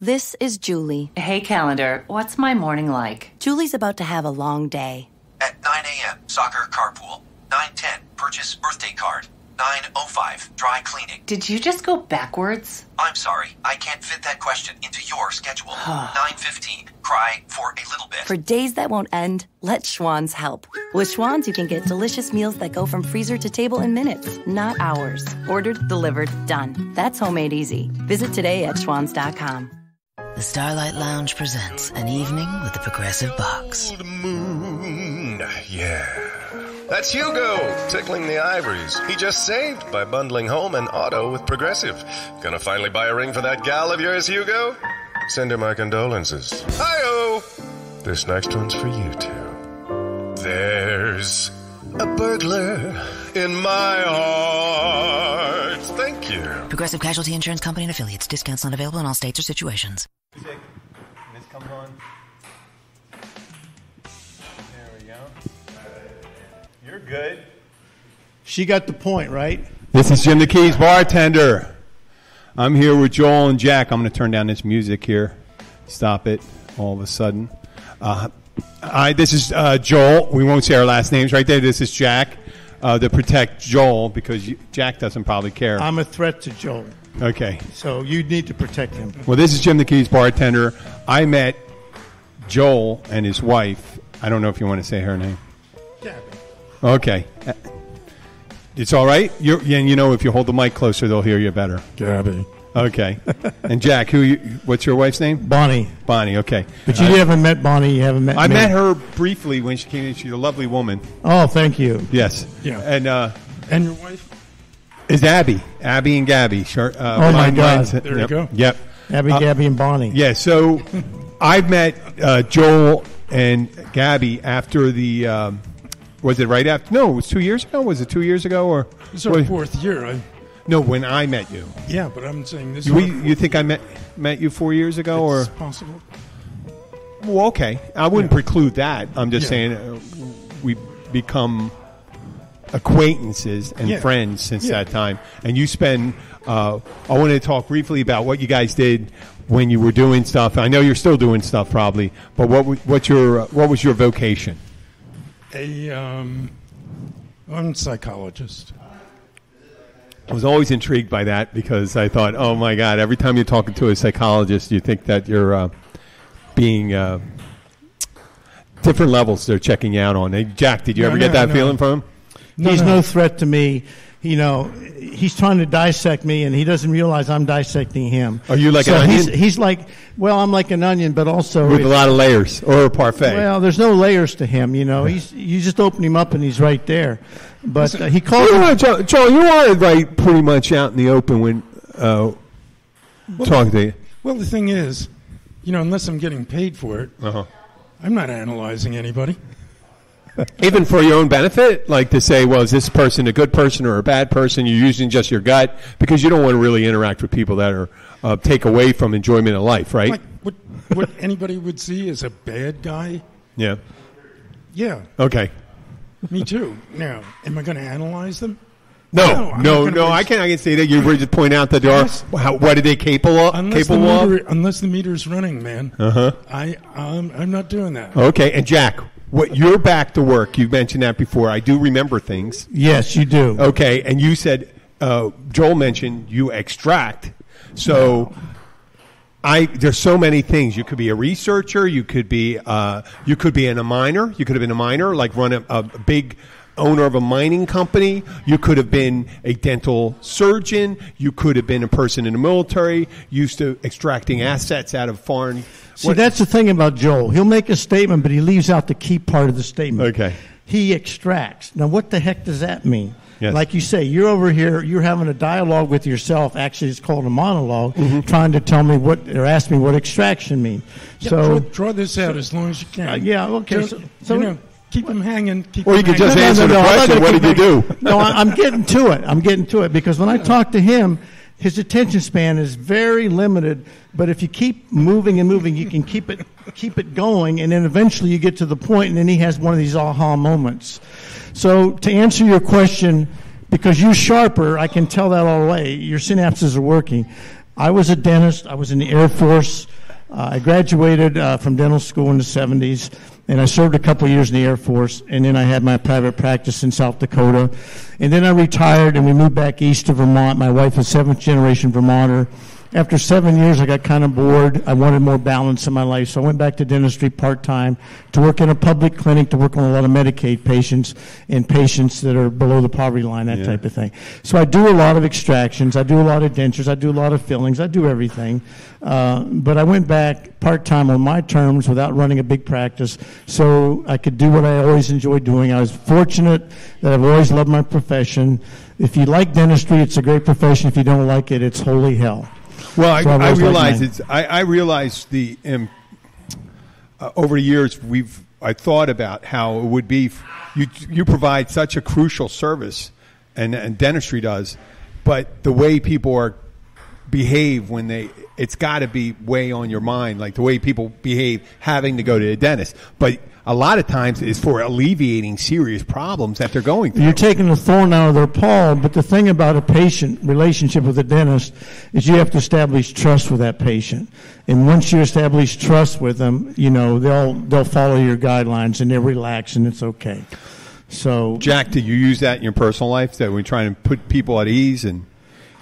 This is Julie. Hey, calendar, what's my morning like? Julie's about to have a long day. At 9 a.m., soccer carpool. 9.10, purchase birthday card. 9.05, dry cleaning. Did you just go backwards? I'm sorry, I can't fit that question into your schedule. 9.15, cry for a little bit. For days that won't end, let Schwan's help. With Schwan's, you can get delicious meals that go from freezer to table in minutes, not hours. Ordered, delivered, done. That's homemade easy. Visit today at schwans.com. The Starlight Lounge presents an evening with the Progressive Box. Old moon. Yeah. That's Hugo tickling the ivories. He just saved by bundling home and auto with Progressive. Gonna finally buy a ring for that gal of yours, Hugo? Send her my condolences. Hi-oh! This next one's for you two. There's a burglar in my heart. Thank you. Progressive Casualty Insurance Company and affiliates. Discounts not available in all states or situations. Music. This comes on. There we go. You're good. She got the point, right? This is Jim the Keys, bartender. I'm here with Joel and Jack. I'm going to turn down this music here. Stop it all of a sudden. Uh, I, this is uh, Joel. We won't say our last names right there. This is Jack uh, to protect Joel because you, Jack doesn't probably care. I'm a threat to Joel, okay. so you need to protect him. Well, this is Jim the Keys, bartender. I met Joel and his wife. I don't know if you want to say her name. Gabby. Okay. Uh, It's all right. You're, and you know, if you hold the mic closer, they'll hear you better. Gabby. Okay. and Jack, who? You, what's your wife's name? Bonnie. Bonnie. Okay. But you Uh, haven't met Bonnie. You haven't met I me. met her briefly when she came in. She's a lovely woman. Oh, thank you. Yes. Yeah. And uh, And your wife? is Abby, Abby and Gabby. Sure. Uh, Oh, my God. There you yep, go. Yep. Abby, Uh, Gabby, and Bonnie. Yeah. So I've met uh, Joel and Gabby after the. Um, was it right after? No, it was two years ago. Was it two years ago or? Is our fourth year. I, No, when I met you. yeah, but I'm saying this You, we- you think I met met you four years ago, or it's possible. well, okay, I wouldn't preclude that. I'm just Yeah. saying uh, we become acquaintances and Yeah. friends since Yeah. that time. And you spend. Uh, I want to talk briefly about what you guys did when you were doing stuff. I know you're still doing stuff, probably. But what w- what's your uh, what was your vocation? A, um, I'm a psychologist. I was always intrigued by that because I thought, oh my God, every time you're talking to a psychologist, you think that you're uh, being uh, different levels they're checking you out on. Hey, Jack, did you No, ever get that no. feeling from him? he's no. threat to me. You know, he's trying to dissect me, and he doesn't realize I'm dissecting him. Are you like so an he's, onion? he's like, well, I'm like an onion, but also With a lot of layers or a parfait. Well, there's no layers to him. You know, he's you just open him up and he's right there. But uh, he called. you him- are, Joe, Joe, you are right pretty much out in the open when uh, talking to you. Well, the thing is, you know, unless I'm getting paid for it, Uh-huh. I'm not analyzing anybody. Even for your own benefit, like to say, well, is this person a good person or a bad person? You're using just your gut because you don't want to really interact with people that are uh, take away from enjoyment of life, right? Like what, what anybody would see as a bad guy. yeah. Yeah, Okay. me too. Now, am I going to analyze them? No, No, no, I'm no. not I base- can I can say that you were just point out that there are. How, what are they capable of? Unless the capable of? meter, unless the meter's running, man. Uh huh. I, um, I'm not doing that. Okay, and Jack, what you're back to work. You mentioned that before. I do remember things. yes, you do. Okay, and you said uh, Joel mentioned you extract. So I there's so many things. You could be a researcher. You could be uh, you could be in a miner. You could have been a miner, like run a, a big owner of a mining company. You could have been a dental surgeon. You could have been a person in the military, used to extracting assets out of foreign. See, that's the thing about Joel. He'll make a statement, but he leaves out the key part of the statement. Okay. He extracts. Now, what the heck does that mean? Yes. Like you say, you're over here, you're having a dialogue with yourself. Actually, it's called a monolog Mm-hmm. trying to tell me what, or ask me what extraction means. Yeah, so, draw, draw this out as long as you can. Uh, yeah, okay, Just, so- so- you know, keep them hanging. Keep Or you them could just hanging. answer the I'm not question. What did you do? No, I, I'm getting to it. I'm getting to it because when I talk to him, his attention span is very limited. But if you keep moving and moving, you can keep it keep it going, and then eventually you get to the point, and then he has one of these aha moments. So to answer your question, because you're sharper, I can tell that all the way. Your synapses are working. I was a dentist. I was in the Air Force. Uh, I graduated uh, from dental school in the 70s, and I served a couple years in the Air Force, and then I had my private practice in South Dakota. And then I retired, and we moved back east to Vermont. My wife is seventh generation Vermonter. After seven years, I got kind of bored. I wanted more balance in my life, so I went back to dentistry part time to work in a public clinic, to work on a lot of Medicaid patients and patients that are below the poverty line, that type of thing. So I do a lot of extractions, I do a lot of dentures, I do a lot of fillings, I do everything. Uh, but I went back part time on my terms without running a big practice, so I could do what I always enjoyed doing. I was fortunate that I've always loved my profession. If you like dentistry, it's a great profession. If you don't like it, it's holy hell. Well, I, I realize it's. I, I realize the. Um, uh, over the years, we've. I thought about how it would be. f- You you provide such a crucial service, and and dentistry does, but the way people are behave when they. It's got to be way on your mind, like the way people behave having to go to a dentist. But a lot of times, is for alleviating serious problems that they're going through. You're taking the thorn out of their paw, but the thing about a patient relationship with a dentist is you have to establish trust with that patient. And once you establish trust with them, you know, they'll they'll follow your guidelines and they'll relax and it's okay. So Jack, do you use that in your personal life? That we try and put people at ease and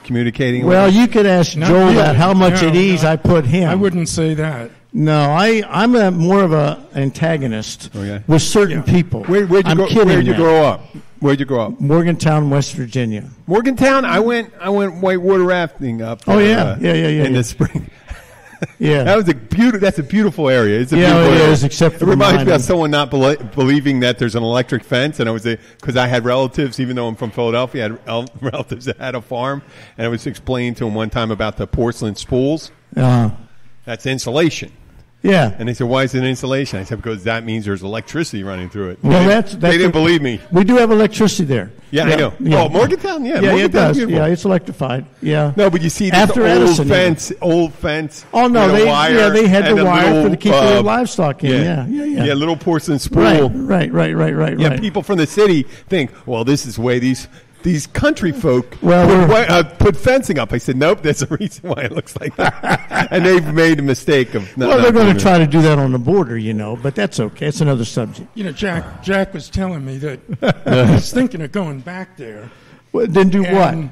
communicating. well, them? you could ask Not Joel really. that how much No, at ease no. I put him. I wouldn't say that. No, I I'm a more of a antagonist Okay. with certain Yeah. people. Where, where'd you I'm grow, kidding Where'd you now. grow up? Where'd you grow up? Morgantown, West Virginia. Morgantown. I went. I went whitewater rafting up. Oh, there, yeah. uh, Yeah, yeah, yeah, In yeah. the spring. Yeah. that was a beautiful. That's a beautiful area. It's a Yeah, beautiful it area. is, except for it reminds me of someone not bel believing that there's an electric fence, and I was because I had relatives, even though I'm from Philadelphia, I had el- relatives that had a farm, and I was explaining to them one time about the porcelain spools. uh, That's insulation. Yeah. And they said, "Why is it an insulation?" I said, "Because that means there's electricity running through it." Well, they, that's, didn't- that's they didn't a- believe me. We do have electricity there. Yeah, I know. Oh, Morgantown? Yeah, yeah, it does. beautiful. Yeah, it's electrified. Yeah. No, but you see this After old Edison, fence, old fence. Oh no, they wire yeah they had the wire little, for to keep uh, their livestock in. Yeah, yeah, yeah. Yeah, little porcelain spool. right, right, right, right, right, Yeah, right. people from the city think, well, this is the way these these country folk Well, put, we're- uh, put fencing up. I said, nope, there's a reason why it looks like that. and they've made a mistake of. Not, well, they're going to try to do that on the border, you know, but that's okay. It's another subject. You know, Jack. Jack was telling me that he's thinking of going back there. Well, then do and, what?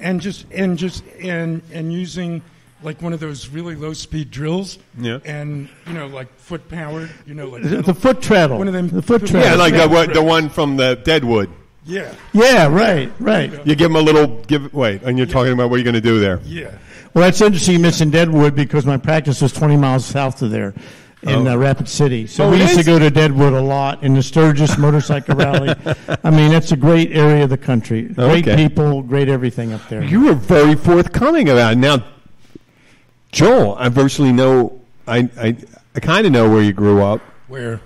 And just and just and and using like one of those really low speed drills. Yeah. And you know, like foot powered. You know, like The, the foot treadle. One of them- The foot Yeah, treadle. Yeah, like the, the one from the Deadwood. Yeah, yeah, right, right. You give them a little give. Wait, and you're talking about what you're going to do there. yeah. Well, that's interesting. You mentioned Deadwood because my practice was 20 miles south of there in Oh. uh, Rapid City. So Oh, we it used to is? go to Deadwood a lot in the Sturgis Motorcycle Rally. I mean, that's a great area of the country. Great Okay. people, great everything up there. You were very forthcoming about it. Now, Joel, I virtually know. I I, I kind of know where you grew up. Where?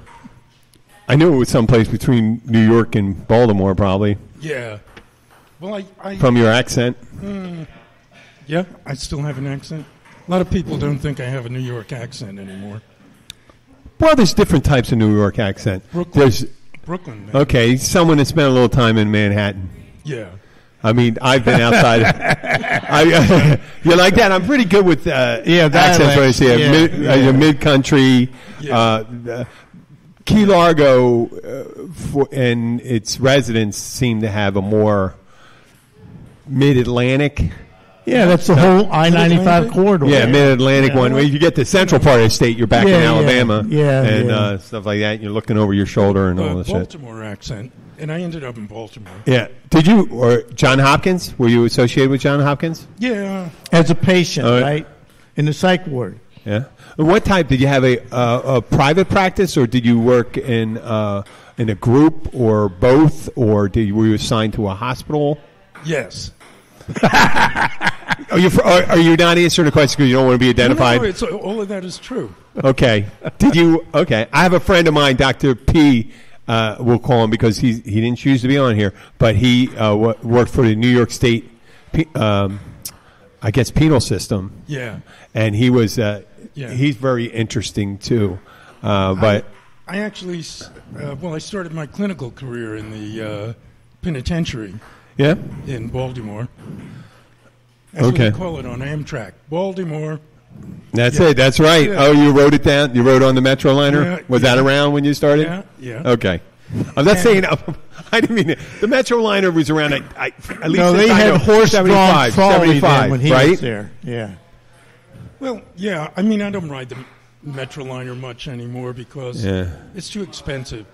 I knew it was someplace between New York and Baltimore, probably Yeah. Well, I, I from your accent. yeah, I still have an accent. A lot of people don't think I have a New York accent anymore. Well, there's different types of New York accent. Brooklyn. There's Brooklyn. Man. okay, someone that spent a little time in Manhattan. Yeah. I mean, I've been outside. I, you like that? I'm pretty good with uh, Yeah, accents. Dialects. say, Yeah, mid, yeah. uh, mid country. Yeah. Uh, uh, Key Largo uh, for, and its residents seem to have a more mid Atlantic. Yeah, that's the whole I 95 corridor. Yeah, mid Atlantic Yeah. one. When you get the central part of the state, you're back Yeah, in. Alabama. Yeah, and yeah. Uh, stuff like that. You're looking over your shoulder and all Uh, this shit. Baltimore accent, and I ended up in Baltimore. Yeah. Did you or John Hopkins? Were you associated with John Hopkins? Yeah. As a patient, right? In the psych ward. Yeah. And what type did you have a uh, a private practice, or did you work in uh, in a group, or both, or did you, were you assigned to a hospital? Yes. Are you are, are you not answering the question because you don't want to be No, identified? no, it's, all of that is true. Okay. Did you? Okay. I have a friend of mine, Doctor P. Uh, we'll call him because he he didn't choose to be on here, but he uh, w- worked for the New York State, um, I guess, penal system. Yeah. and he was uh, Yeah. he's very interesting too. Uh, but I actually, uh, well, I started my clinical career in the uh, penitentiary yeah, in Baltimore. That's Okay. what call it on Amtrak. Baltimore. That's Yeah. it. That's right. Yeah. Oh, you wrote it down. You wrote on the Metroliner. Yeah, Was that around when you started? Yeah, yeah. Okay. I'm not saying. I didn't mean it. The Metroliner was around. At, I, at least No, they had know, horse-drawn 75, trolley then 75, when he right? was there. Yeah. Well, yeah. I mean, I don't ride the Metroliner much anymore because Yeah. it's too expensive.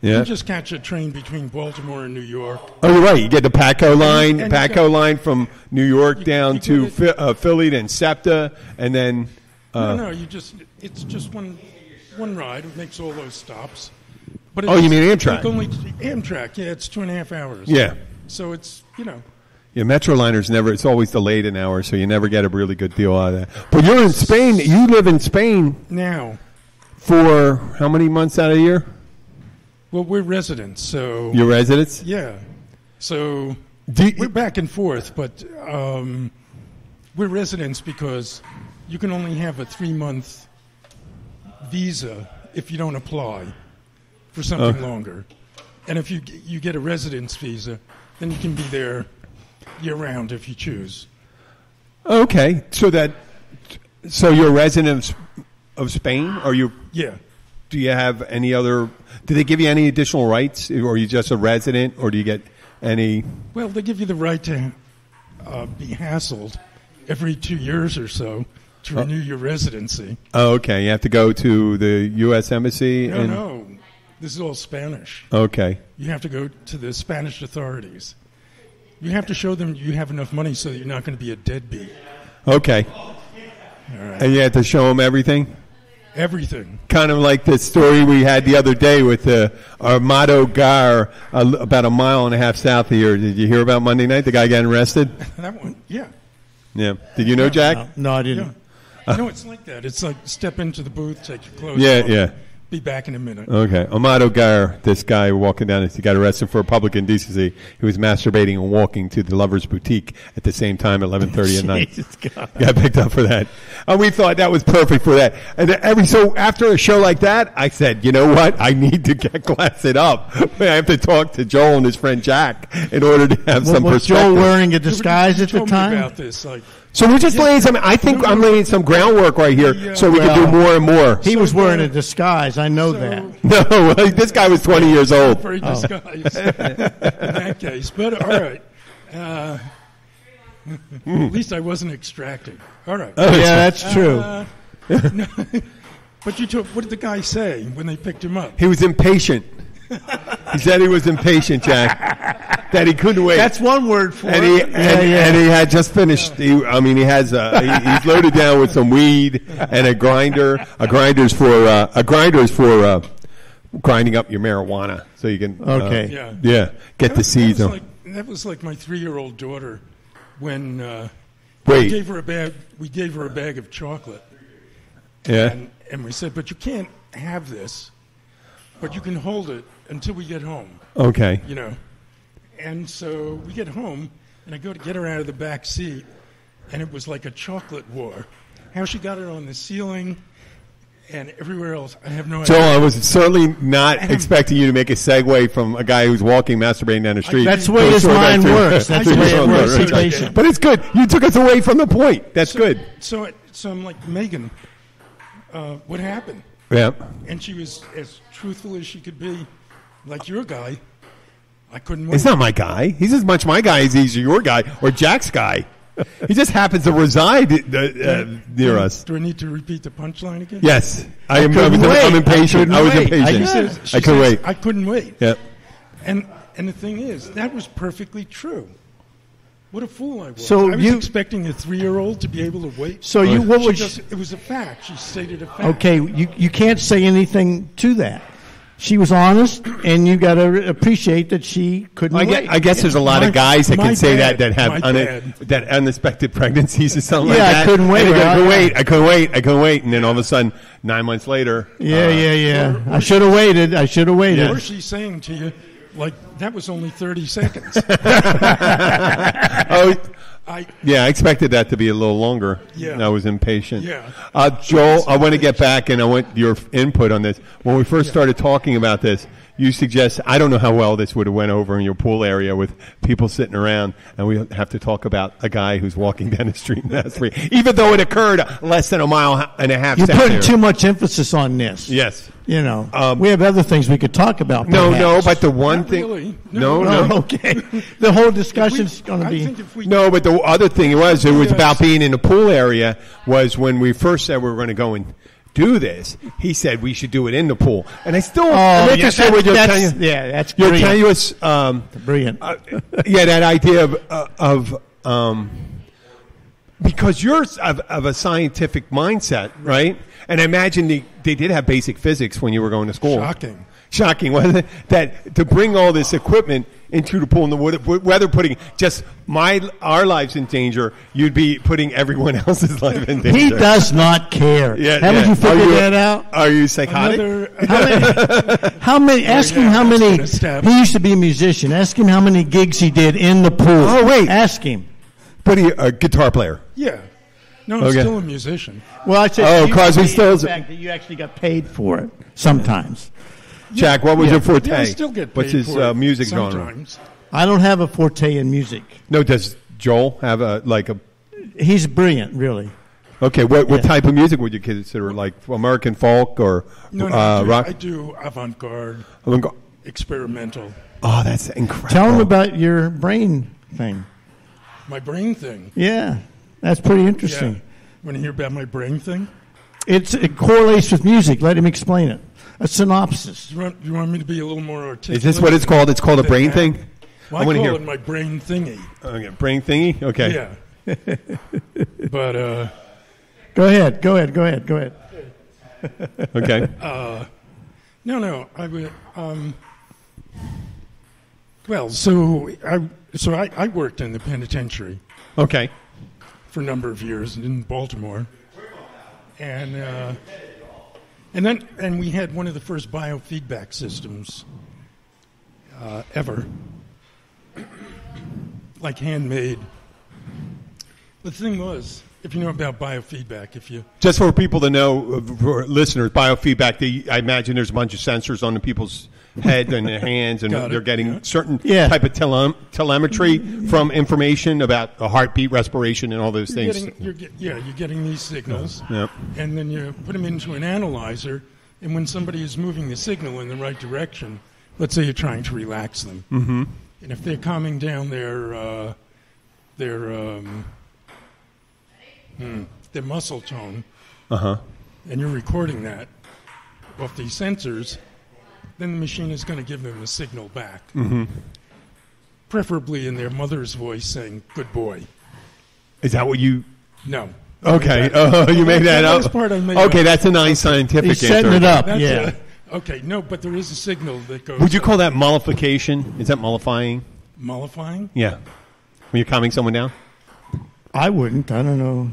You Yeah. can just catch a train between Baltimore and New York. Oh, you're right. You get the Paco line, and you Paco line from New York You- down you to Phi- uh, Philly, then SEPTA, and then. Uh, no, no, you just it's just one one ride. It makes all those stops. But Oh, you mean Amtrak? Only Amtrak. Yeah, it's two and a half hours. Yeah. So it's you know Yeah, Metroliner's never. It's always delayed an hour, so you never get a really good deal out of that. But you're in Spain. You live in Spain now. for how many months out of the year? Well, we're residents, so Your residents? yeah. So Do you- we're back and forth, but um, we're residents because you can only have a three month visa if you don't apply for something Oh. longer, and if you g- you get a residence visa, then you can be there year round if you choose. Okay, so that so you're a resident of, of Spain, or you Yeah. do you have any other? Do they give you any additional rights, or are you just a resident, or do you get any? Well, they give you the right to uh, be hassled every two years or so to renew your residency. Oh, okay, you have to go to the U.S. embassy. No, and, no, this is all Spanish. Okay, You have to go to the Spanish authorities. You have to show them you have enough money so that you're not going to be a deadbeat. okay, and you have to show them everything. Everything. Kind of like the story we had the other day with the Armado Gar, uh, about a mile and a half south of here. Did you hear about Monday night? The guy got arrested. That one, yeah. Yeah. Did you know, Jack? No, no, I didn't. Yeah. no, it's like that. It's like step into the booth, take your clothes Yeah, off, yeah. Be back in a minute. Okay, Amado Gar, this guy walking down, he got arrested for public indecency. He was masturbating and walking to the Lover's Boutique at the same time at 11:30 at night. Jesus God. Got picked up for that, and we thought that was perfect for that. And every so after a show like that, I said, you know what? I need to get glass it up. I have to talk to Joel and his friend Jack in order to have Wa- some was perspective. Joel wearing a disguise at the time? about this, like so we're just laying some. I think I'm laying some groundwork right here, Yeah. so we can do more and more. He was wearing uh, a disguise. I know so- that. No, this guy was 20 years old. very disguise in that case. But all right. Uh, at least I wasn't extracted. All right. Oh yeah, that's true. Uh, no, but you took. What did the guy say when they picked him up? He was impatient. He said he was impatient, Jack. that he couldn't wait. that's one word for and he it. and, Yeah, yeah. and he had just finished. He, I mean, he has uh, he, he's loaded down with some weed and a grinder. A grinder's for uh, a grinder's for uh, grinding up your marijuana, so you can uh, Okay. Yeah. yeah get the That seeds. was like, that was like my three-year-old daughter when uh, Wait. we gave her a bag. We gave her a bag of chocolate, yeah. and, and we said, "But you can't have this. But you can hold it until we get home." Okay. you know. And so we get home, and I go to get her out of the back seat, and it was like a chocolate war. How she got it on the ceiling and everywhere else, I have no Joel, idea. I was certainly not expecting you to make a segue from a guy who's walking, masturbating down the street. That's the way to his mind to- works. That's the way it Right, works. right, right. But it's good. You took us away from the point. That's good. So, it- so I'm like, Megan, uh, what happened? Yeah. And she was as truthful as she could be, like your guy. I couldn't wait. It's not my guy. He's as much my guy as he's your guy or Jack's guy. He just happens to reside uh, uh, near us. Do I need to repeat the punchline again? Yes, I am. I was. I'm impatient. couldn't I, was wait. Impatient. Just- says, I couldn't says, wait. I couldn't wait. Yeah. And and the thing is, that was perfectly true. What a fool I was! So I was you- expecting a three-year-old to be able to wait. So you, what She would? just- it was a fact. She stated a fact. Okay, you you can't say anything to that. She was honest, and you got to appreciate that she couldn't I wait. guess, I guess there's a lot My- of guys that my can say bad. that that have My une- bad. that unexpected pregnancies or something Yeah, like I couldn't wait. And they go, I couldn't wait. I couldn't wait. I couldn't wait. And then all of a sudden, nine months later, yeah, uh, yeah, yeah. I should have waited. I should have waited. Or she's saying to you, like, that was only 30 seconds. oh, I Yeah, I expected that to be a little longer. Yeah. I was impatient. Yeah. Uh, Joel, I want to get back and I want your input on this. When we first started talking about this, you suggest I don't know how well this would have went over in your pool area with people sitting around, and we have to talk about a guy who's walking down the street in Asbury, even though it occurred less than a mile and a half. You're putting here. too much emphasis on this. Yes. You know, Um, we have other things we could talk about. No, no, but the one Not thing. really. No, No, no. Oh, okay. The whole if we- discussion's going to be. think if we No, but the other thing it was, it was Yes. about being in the pool area, was when we first said we were going to go and do this, he said we should do it in the pool. And I still, Oh, I'm yeah, interested that- with your, that's- tenu- yeah, that's your brilliant. tenuous, um, Brilliant. uh, yeah, that idea of, uh, of um, because you're of, of a scientific mindset, right? And I imagine they, they did have basic physics when you were going to school. Shocking. Shocking, wasn't it? That to bring all this equipment into the pool in the weather, weather putting just my our lives in danger, you'd be putting everyone else's life in danger. he does not care. Yeah, Haven't yeah. you figured Are that out? Are you psychotic? another, How many? How many ask him how many. been a step. He used to be a musician. Ask him how many gigs he did in the pool. Oh, wait. Ask him. But he, a guitar player. yeah. No, I'm Okay. still a musician. Well, I said. Oh, you- Crosby, the Stills. fact that you actually got paid for it sometimes. Jack, what was your forte? Yeah, I still get paid What's his for uh, it music genre? sometimes. I don't have a forte in music. No, does Joel have a like a? He's brilliant, really. Okay, what what Yeah. type of music would you consider like American folk or No, no, uh, I do, rock? I do avant-garde, Avant- experimental. Oh, that's incredible. Tell him about your brain thing. My brain thing. Yeah, that's pretty Yeah. interesting. Want to hear about my brain thing? It's it correlates with music. Let him explain it. A synopsis. Do you want, you want me to be a little more articulate? Is this what it's called? It's called a brain thing. Well, I I call hear- it my brain thingy. Okay, brain thingy. Okay. Yeah. but uh, Go ahead. Go ahead. Go ahead. Go ahead. Okay. no, no, I would. Um, well, so I so I, I worked in the penitentiary okay. for a number of years in Baltimore, and uh, and then and we had one of the first biofeedback systems uh, ever, like handmade. The thing was, if you know about biofeedback, if you Just for people to know, for listeners, biofeedback. I imagine there's a bunch of sensors on the people's head and their hands, and Got they're getting yeah. certain Yeah. type of tele- telemetry from information about the heartbeat, respiration, and all those you're things. getting, you're get, yeah, you're getting these signals, Yep. and then you put them into an analyzer, and when somebody is moving the signal in the right direction, let's say you're trying to relax them, mm-hmm. and if they're calming down their uh, their um, hmm, their muscle tone, Uh huh. and you're recording that off these sensors, then the machine is going to give them a signal back, mm-hmm. preferably in their mother's voice saying "Good boy." Is that what you? No. Okay. That- Oh, you made that that up. last part I made okay, up. that's a nice scientific He's setting answer. it up. That's yeah. a- okay, no, but there is a signal that goes. Would you call that mollification? Is that mollifying? mollifying? Yeah. When you're calming someone down? I wouldn't. I don't know.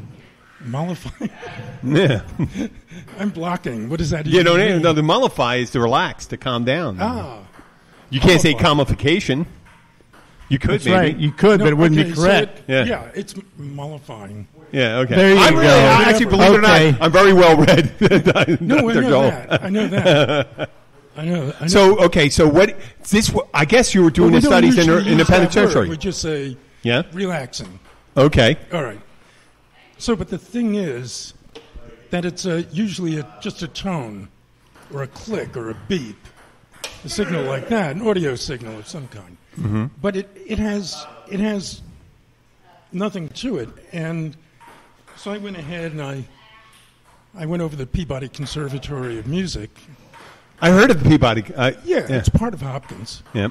Mollifying? Yeah. I'm blocking. What does that you even know, mean? no, the mollify is to relax, to calm down. ah. you can't say mollify. commification. You could That's maybe. right. You could, No, but it wouldn't okay, be so correct. it- Yeah. yeah, it's mollifying. Yeah, okay. There you I'm go. really, I actually, believe it or Okay. not, I'm very well read. No, I Dr. know Joel. that. I know that. I know. I know. So, okay, so what, this, I guess you were doing But we the don't studies in, usually in the use that word. penitentiary. We just say Yeah? relaxing. Okay. All right. So, but the thing is that it's a, usually a, just a tone or a click or a beep, a signal like that, an audio signal of some kind. Mm-hmm. But it, it has it has nothing to it, and so I went ahead and I I went over the Peabody Conservatory of Music. I heard of the Peabody. Uh, Yeah, yeah. it's part of Hopkins yeah.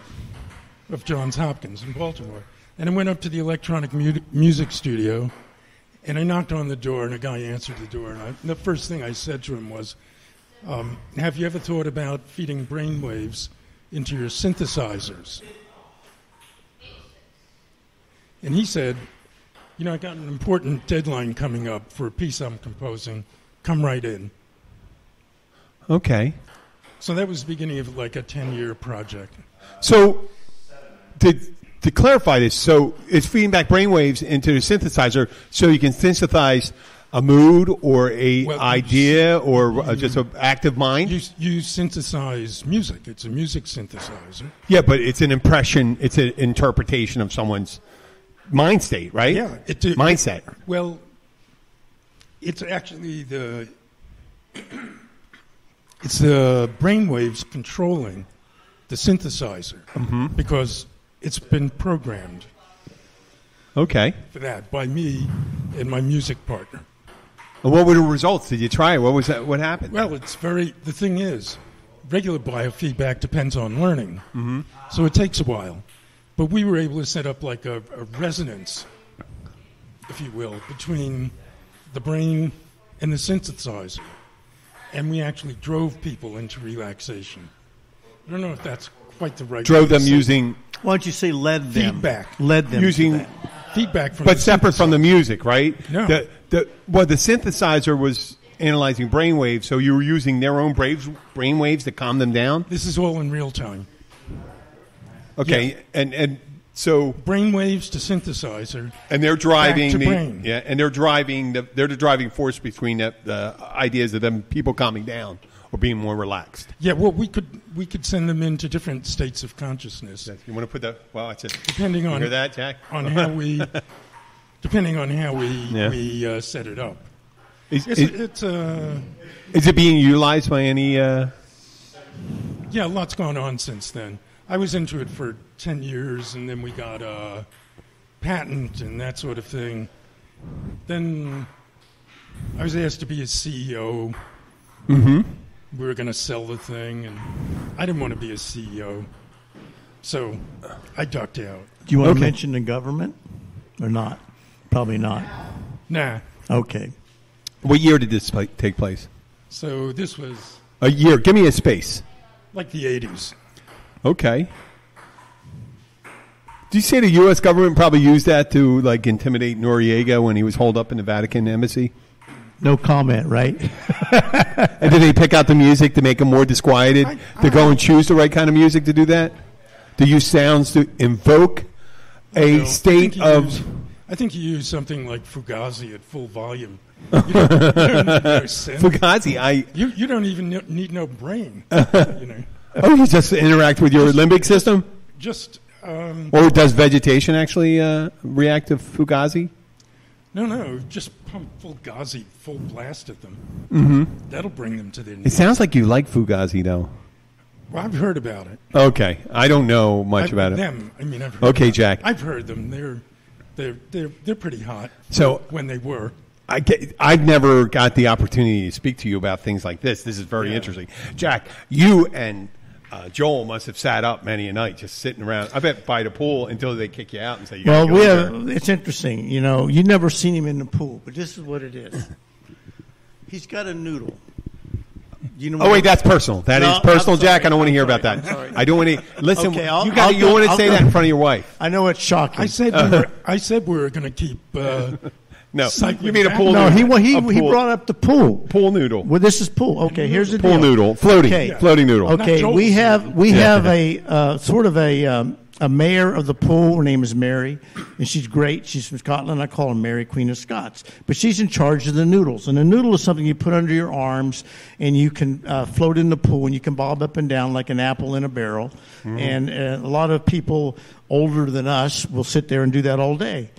of Johns Hopkins in Baltimore. And I went up to the electronic mu- music studio, and I knocked on the door, and a guy answered the door. And I, the first thing I said to him was, um, "Have you ever thought about feeding brain waves into your synthesizers?" And he said, "You know, I got an important deadline coming up for a piece I'm composing. Come right in." Okay. So that was the beginning of like a ten-year project. So, did to clarify this, so it's feeding back brainwaves into the synthesizer, so you can synthesize a mood or a Well, idea or uh, just an active mind. You, you synthesize music. It's a music synthesizer. yeah, but it's an impression. It's an interpretation of someone's mind state, right? Yeah, it mindset. Well, it's actually the it's the brainwaves controlling the synthesizer Mm-hmm. because it's been programmed Okay. for that by me and my music partner. And what were the results? Did you try it? What was that? What happened? Well, it's very. The thing is, regular biofeedback depends on learning, Mm-hmm. so it takes a while. But we were able to set up like a, a resonance, if you will, between the brain and the synthesizer, and we actually drove people into relaxation. I don't know if that's quite the right. Drove way to them using, Why don't you say led them? Feedback. Led them. using, feedback from, but the separate from the music, right? No. The, the, well, the synthesizer was analyzing brainwaves, so you were using their own braves, brainwaves to calm them down. This is all in real time. Okay, Yeah. and and so Brainwaves to synthesizer. and they're driving to the brain. yeah, and they're driving the they're the driving force between the, the ideas of them people calming down or being more relaxed. Yeah, well, we could we could send them into different states of consciousness. You want to put that? Well, I said depending on hear that, Jack? on how we depending on how we Yeah. we uh, set it up. Is, It's, is, it's uh, is it being utilized by any? Uh, yeah, lots gone on since then. I was into it for ten years, and then we got a patent and that sort of thing. Then I was asked to be a CEO. Mm-hmm. We were going to sell the thing, and I didn't want to be a CEO, so I ducked out. Do you want Okay. to mention the government or not? Probably not. Nah. Okay. what year did this pla- take place? So this was A year. Give me a space. like the '80s. Okay. Do you say the U.S. government probably used that to like intimidate Noriega when he was holed up in the Vatican embassy? No comment, right? And did they pick out the music to make them more disquieted? to go and choose the right kind of music to do that? To use sounds to invoke a No, I state think you of. use- I think you use something like Fugazi at full volume. You don't, you don't need no. Fugazi, I. You, you don't even need no brain. you know, Oh, you just interact with your limbic system? just um, Or does vegetation actually uh, react to Fugazi? No, no. Just pump Fugazi full blast at them. Mm-hmm. That'll bring them to their knees. It sounds like you like Fugazi, though. Well, I've heard about it. Okay, I don't know much I've, about it. Them. I mean, I've heard Okay, Jack. I've heard them. They're they're they're they're pretty hot. So- when they were. I get, I've never got the opportunity to speak to you about things like this. This is very Yeah. interesting. Jack, you and uh, Joel must have sat up many a night just sitting around. I bet by the pool until they kick you out and say, you Well, go we have. there. It's interesting. You know, you never seen him in the pool, but this is what it is. He's got a noodle. You know. Oh wait, that's personal. That is No, I'm personal, Jack. I don't want to hear sorry. about that. I'm sorry. I don't want to listen. Okay, I'll- you got I'll you want to I'll say go- that in front of your wife. I know it's shocking. I said we were. I said we were going to keep. Uh, No, Cycling you mean a pool? no, he noodle. he A he pool- brought up the pool. pool noodle. Well, this is pool. Okay, here's the Pool deal. noodle, floating, Okay. floating noodle. Okay, we have we Yeah. have a uh, sort of a um, a mayor of the pool. Her name is Mary, and she's great. She's from Scotland. I call her Mary, Queen of Scots. But she's in charge of the noodles, and a noodle is something you put under your arms, and you can uh, float in the pool, and you can bob up and down like an apple in a barrel. And uh, a lot of people older than us will sit there and do that all day.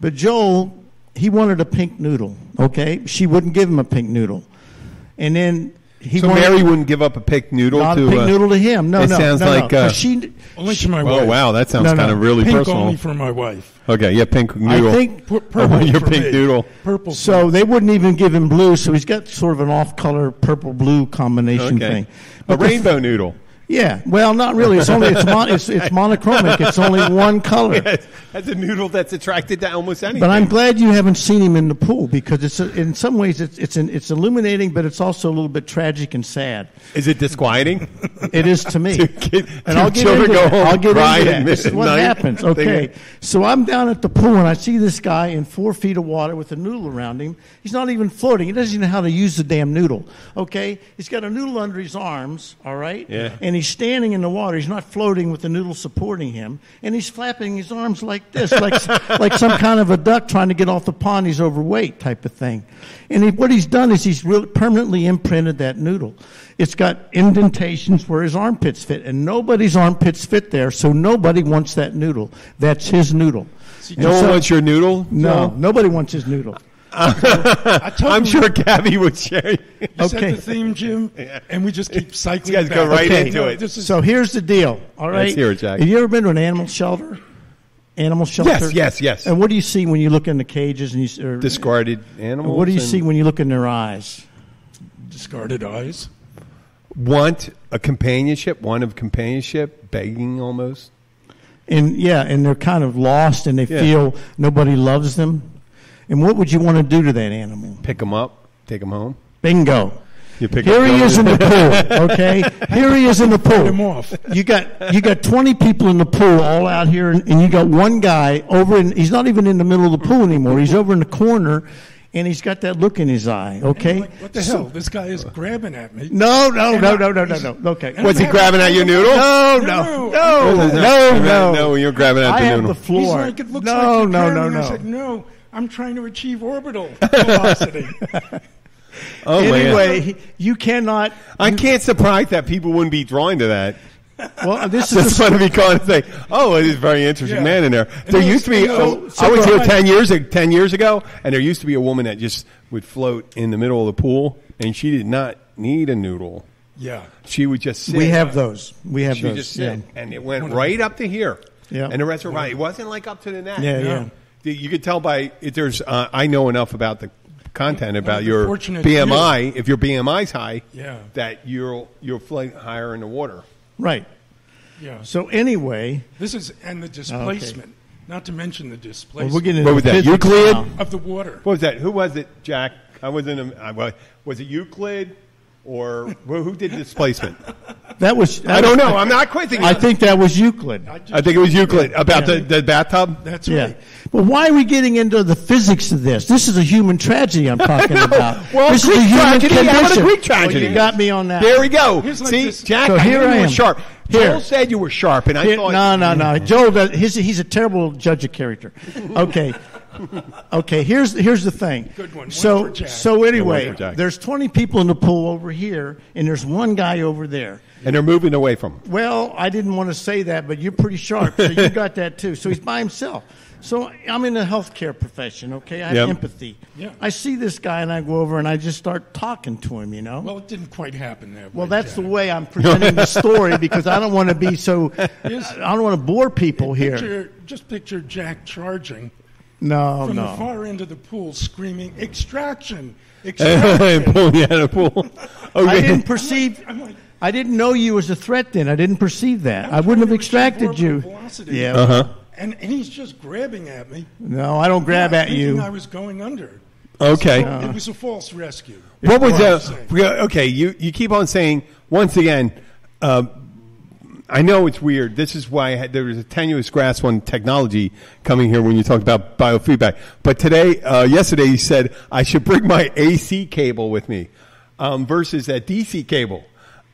But Joel, he wanted a pink noodle. Okay, she wouldn't give him a pink noodle, and then. He So wanted- Mary wouldn't give up a pink noodle not to a pink uh, noodle to him. No, it no. sounds no, like, no. uh, 'Cause she, only to my Oh wife. wow, that sounds No, no. kind of really Pink personal. only for my wife. Okay, yeah, pink noodle. I think purple want your pink me. noodle. Purple. so. They wouldn't even give him blue, so he's got sort of an off-color purple-blue combination Okay, thing. a But the- rainbow noodle. Yeah, well, not really. It's only it's, mon- it's it's monochromic. It's only one color. That's a noodle that's attracted to almost anything. But I'm glad you haven't seen him in the pool because it's a, in some ways it's it's an, it's illuminating, but it's also a little bit tragic and sad. Is it disquieting? It is to me. Do kid- and I'll get into go home I'll get into. This is what happens. Okay. So I'm down at the pool and I see this guy in four feet of water with a noodle around him. He's not even floating. He doesn't even know how to use the damn noodle. Okay. He's got a noodle under his arms. All right. Yeah. And and he's standing in the water. He's not floating with the noodle supporting him, and he's flapping his arms like this, like like some kind of a duck trying to get off the pond. He's overweight, type of thing. And he, what he's done is he's really permanently imprinted that noodle. It's got indentations where his armpits fit, and nobody's armpits fit there, so nobody wants that noodle. That's his noodle. No And one so- wants your noodle. no, nobody wants his noodle. I I'm sure Gabby would share. You Okay. set the theme, Jim, and we just keep cycling. You guys go right Okay. into it. So here's the deal. All right. Let's hear it, Jack. Have you ever been to an animal shelter? Animal shelter. Yes, yes, yes. And what do you see when you look in the cages and you? Or, Discarded animals. What do you see when you look in their eyes? discarded eyes. want a companionship? Want of companionship? Begging almost. And yeah, and they're kind of lost, and they Yeah. feel nobody loves them. And what would you want to do to that animal? Pick them up. Take them home. Bingo. You pick Here up he is in the pool. Okay. Here he is in the pool. him off. You got you got twenty people in the pool all out here, and, and you got one guy over in. He's not even in the middle of the pool anymore. He's over in the corner, and he's got that look in his eye. Okay. Like, what the So- hell? This guy is grabbing at me. No, no, no, no, no, no, no. Okay. And Was he grabbing at your noodle? No, no, No, no, no, no, no. no, you're grabbing at I the have noodle. the floor. He's like, it looks no, like you're no, no, carrying me." I no. said, no, I'm trying to achieve orbital velocity. Oh. Anyway, he- you cannot. I can't surprise that people wouldn't be drawn to that. Well, uh, this is Just the to be calling and say, "Oh, it is a very interesting Yeah. man in there." And There those- used to be. and those- oh, I was here ten years ten years ago, and there used to be a woman that just would float in the middle of the pool, and she did not need a noodle. yeah. She would just sit. We have those. We have She those. just yeah. sit, and it went right up to here. Yeah. And the rest of her body. It wasn't like up to the neck. Yeah, yeah. The- You could tell by if there's. Uh, I know enough about the content about your fortunate BMI. If your BMI's high, Yeah. that you'll you'll float higher in the water. Right. Yeah. So anyway, This is and the displacement, not to mention the well, displacement we're getting What was into that, physics Euclid? now. of the water. What was that? Who was it, Jack? I wasn't. A, I was, was it Euclid or well, who did displacement? That was. I don't know. I'm not quizzing. I think that was Euclid. I just- I think it was Euclid about the, the bathtub. That's Yeah. right. But why are we getting into the physics of this? This is a human tragedy I'm talking about. Well, this Greek is a human tragedy. How about a. Greek tragedy? Well, you got me on that. There we go. Here's like See, this- Jack, So I here knew I you were am. sharp. Here. Joel said you were sharp, and I Here- thought no, no, no. Joel, does, he's, he's a terrible judge of character. Okay, okay. Here's here's the thing. Good one. One So so anyway, for there's 20 people in the pool over here, and there's one guy over there. and they're moving away from. him. Well, I didn't want to say that, but you're pretty sharp, so you got that too. So he's by himself. So I'm in the healthcare profession, okay? I have Yep. empathy. Yeah. I see this guy and I go over and I just start talking to him, you know? Well, it didn't quite happen that way. Well, that's the way I'm presenting the story because I don't want to be so. I don't want to bore people here. Picture, just picture Jack charging No, from the far end of the pool, screaming "Extraction! Extraction!" pulling you out of the pool. I didn't perceive. I'm like, I didn't know you as a threat. Then I didn't perceive that. I'm I wouldn't have extracted you. velocity. Yeah. Uh-huh. And, and he's just grabbing at me. No, I don't grab at you. I was going under. Okay. It was a false rescue. What was That's the? what I'm saying. Okay, you you keep on saying once again. Uh, I know it's weird. This is why I had, there was a tenuous grasp on technology coming here when you talked about biofeedback. But today, uh, yesterday, you said I should bring my AC cable with me um, versus that DC cable.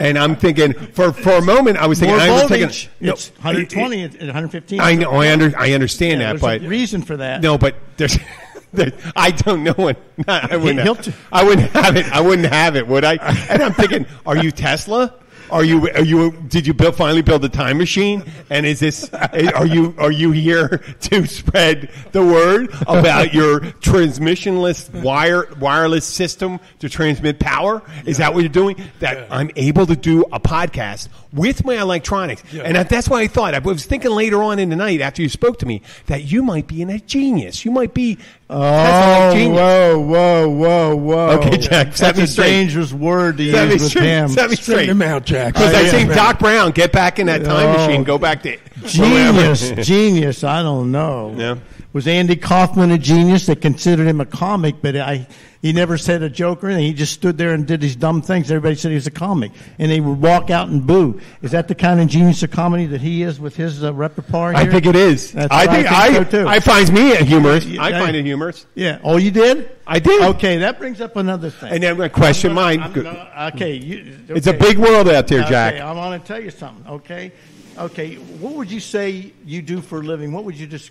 And I'm thinking for for a moment I was thinking More I was voltage. thinking it's 120 and 115. I know I under I understand Yeah, that, there's but a reason for that. no, but there's. there- I don't know what I wouldn't. Have, I wouldn't have it. I wouldn't have it, would I? And I'm thinking, are you Tesla? Are you? Are you? Did you build, finally build a time machine? And is this? Are you? Are you here to spread the word about your transmissionless wire wireless system to transmit power? Is that what you're doing? That I'm able to do a podcast with my electronics, and that's why I thought. I was thinking later on in the night after you spoke to me that you might be a genius. You might be Oh, genius. whoa, whoa, whoa, whoa. Okay, Jack, set That's a straight. dangerous word to Set me use with straight. him. Set me Straighten straight. him out, Jack. Because I yeah. think Doc Brown, get back in that time Oh. machine, go back to Genius, genius. I don't know. Yeah. Was Andy Kaufman a genius? They considered him a comic, but I, he never said a joke or anything. He just stood there and did these dumb things. Everybody said he was a comic, and they would walk out and boo. Is that the kind of genius of comedy that he is with his uh, repertoire? I think it is. That's I think I I, so, too. I find me a humorous. Yeah, I find it humorous. Yeah. Oh, you did? I did. Okay, that brings up another thing. And then question I'm mine. gonna- I'm gonna- okay, you, It's a big world out there, Jack. Okay, I want to tell you something. Okay, okay. What would you say you do for a living? What would you just?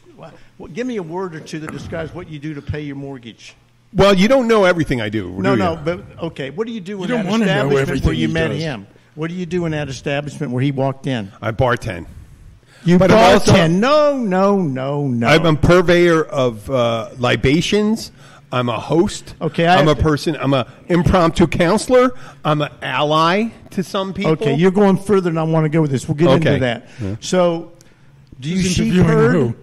Well, give me a word or two that describes what you do to pay your mortgage. Well, you don't know everything I do. No, do no, you? but okay. What do you do in don't that wanna know establishment everything where you he met does. him? What do you do in that establishment where he walked in? I bartend. You But I'm also- bartend. No, no, no, no. I'm a purveyor of uh, libations. I'm a host. Okay, I I'm a have to- person. I'm a impromptu counselor. I'm an ally to some people. okay, you're going further than I want to go with this. We'll get Okay. into that. So, do you Who's sheep interviewing herd who?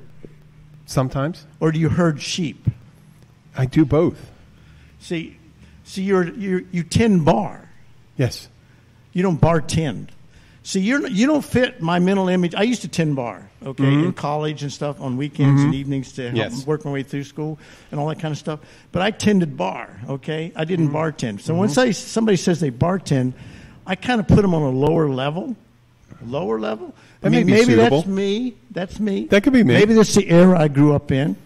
sometimes or do you herd sheep? I do both. See, see, you're, you're you tend bar. Yes. You don't bartend. See, you're you don't fit my mental image. I used to tend bar, okay, in mm-hmm. college and stuff on weekends and mm-hmm. evenings to help Yes. work my way through school and all that kind of stuff. But I tended bar, okay. I didn't mm-hmm. bartend. So when say somebody says they bartend, I kind of put them on a lower level. Lower level. I That may mean, be maybe that's me. That's me. That could be me. Maybe that's the era I grew up in.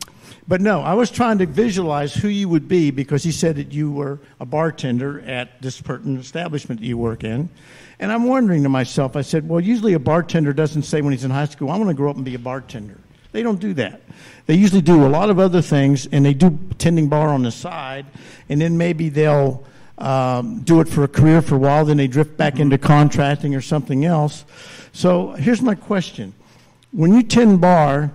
But no, I was trying to visualize who you would be because he said that you were a bartender at this certain establishment that you work in. And I'm wondering to myself, I said, well, usually a bartender doesn't say when he's in high school, I want to grow up and be a bartender. They don't do that. They usually do a lot of other things, and they do tending bar on the side, and then maybe they'll um, do it for a career for a while, then they drift back into contracting or something else. So here's my question. When you tend bar,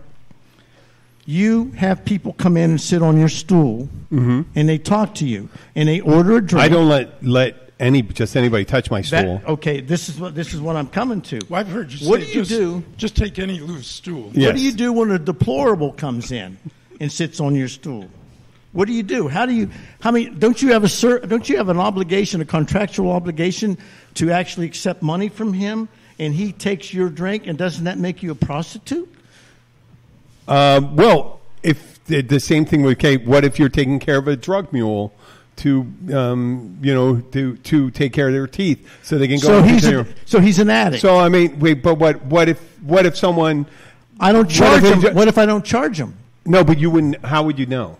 you have people come in and sit on your stool, and they talk to you, and they order a drink. Mm-hmm. I don't let let any just anybody touch my That- stool. okay, this is what this is what I'm coming to. Well, I've heard you What say do you just, do? Just take any loose stool. Yeah. What do you do when a deplorable comes in and sits on your stool? What do you do? How do you? How many? Don't you have a cer- Don't you have an obligation, a contractual obligation, to actually accept money from him, and he takes your drink, and doesn't that make you a prostitute? Um, well, if the, the same thing with Kate, what if you're taking care of a drug mule to, um, you know, to to take care of their teeth so they can go? So he's a, so he's an addict. So I mean, wait, but what what if what if someone? I don't charge if him. what if I don't charge him? No, but you wouldn't. How would you know?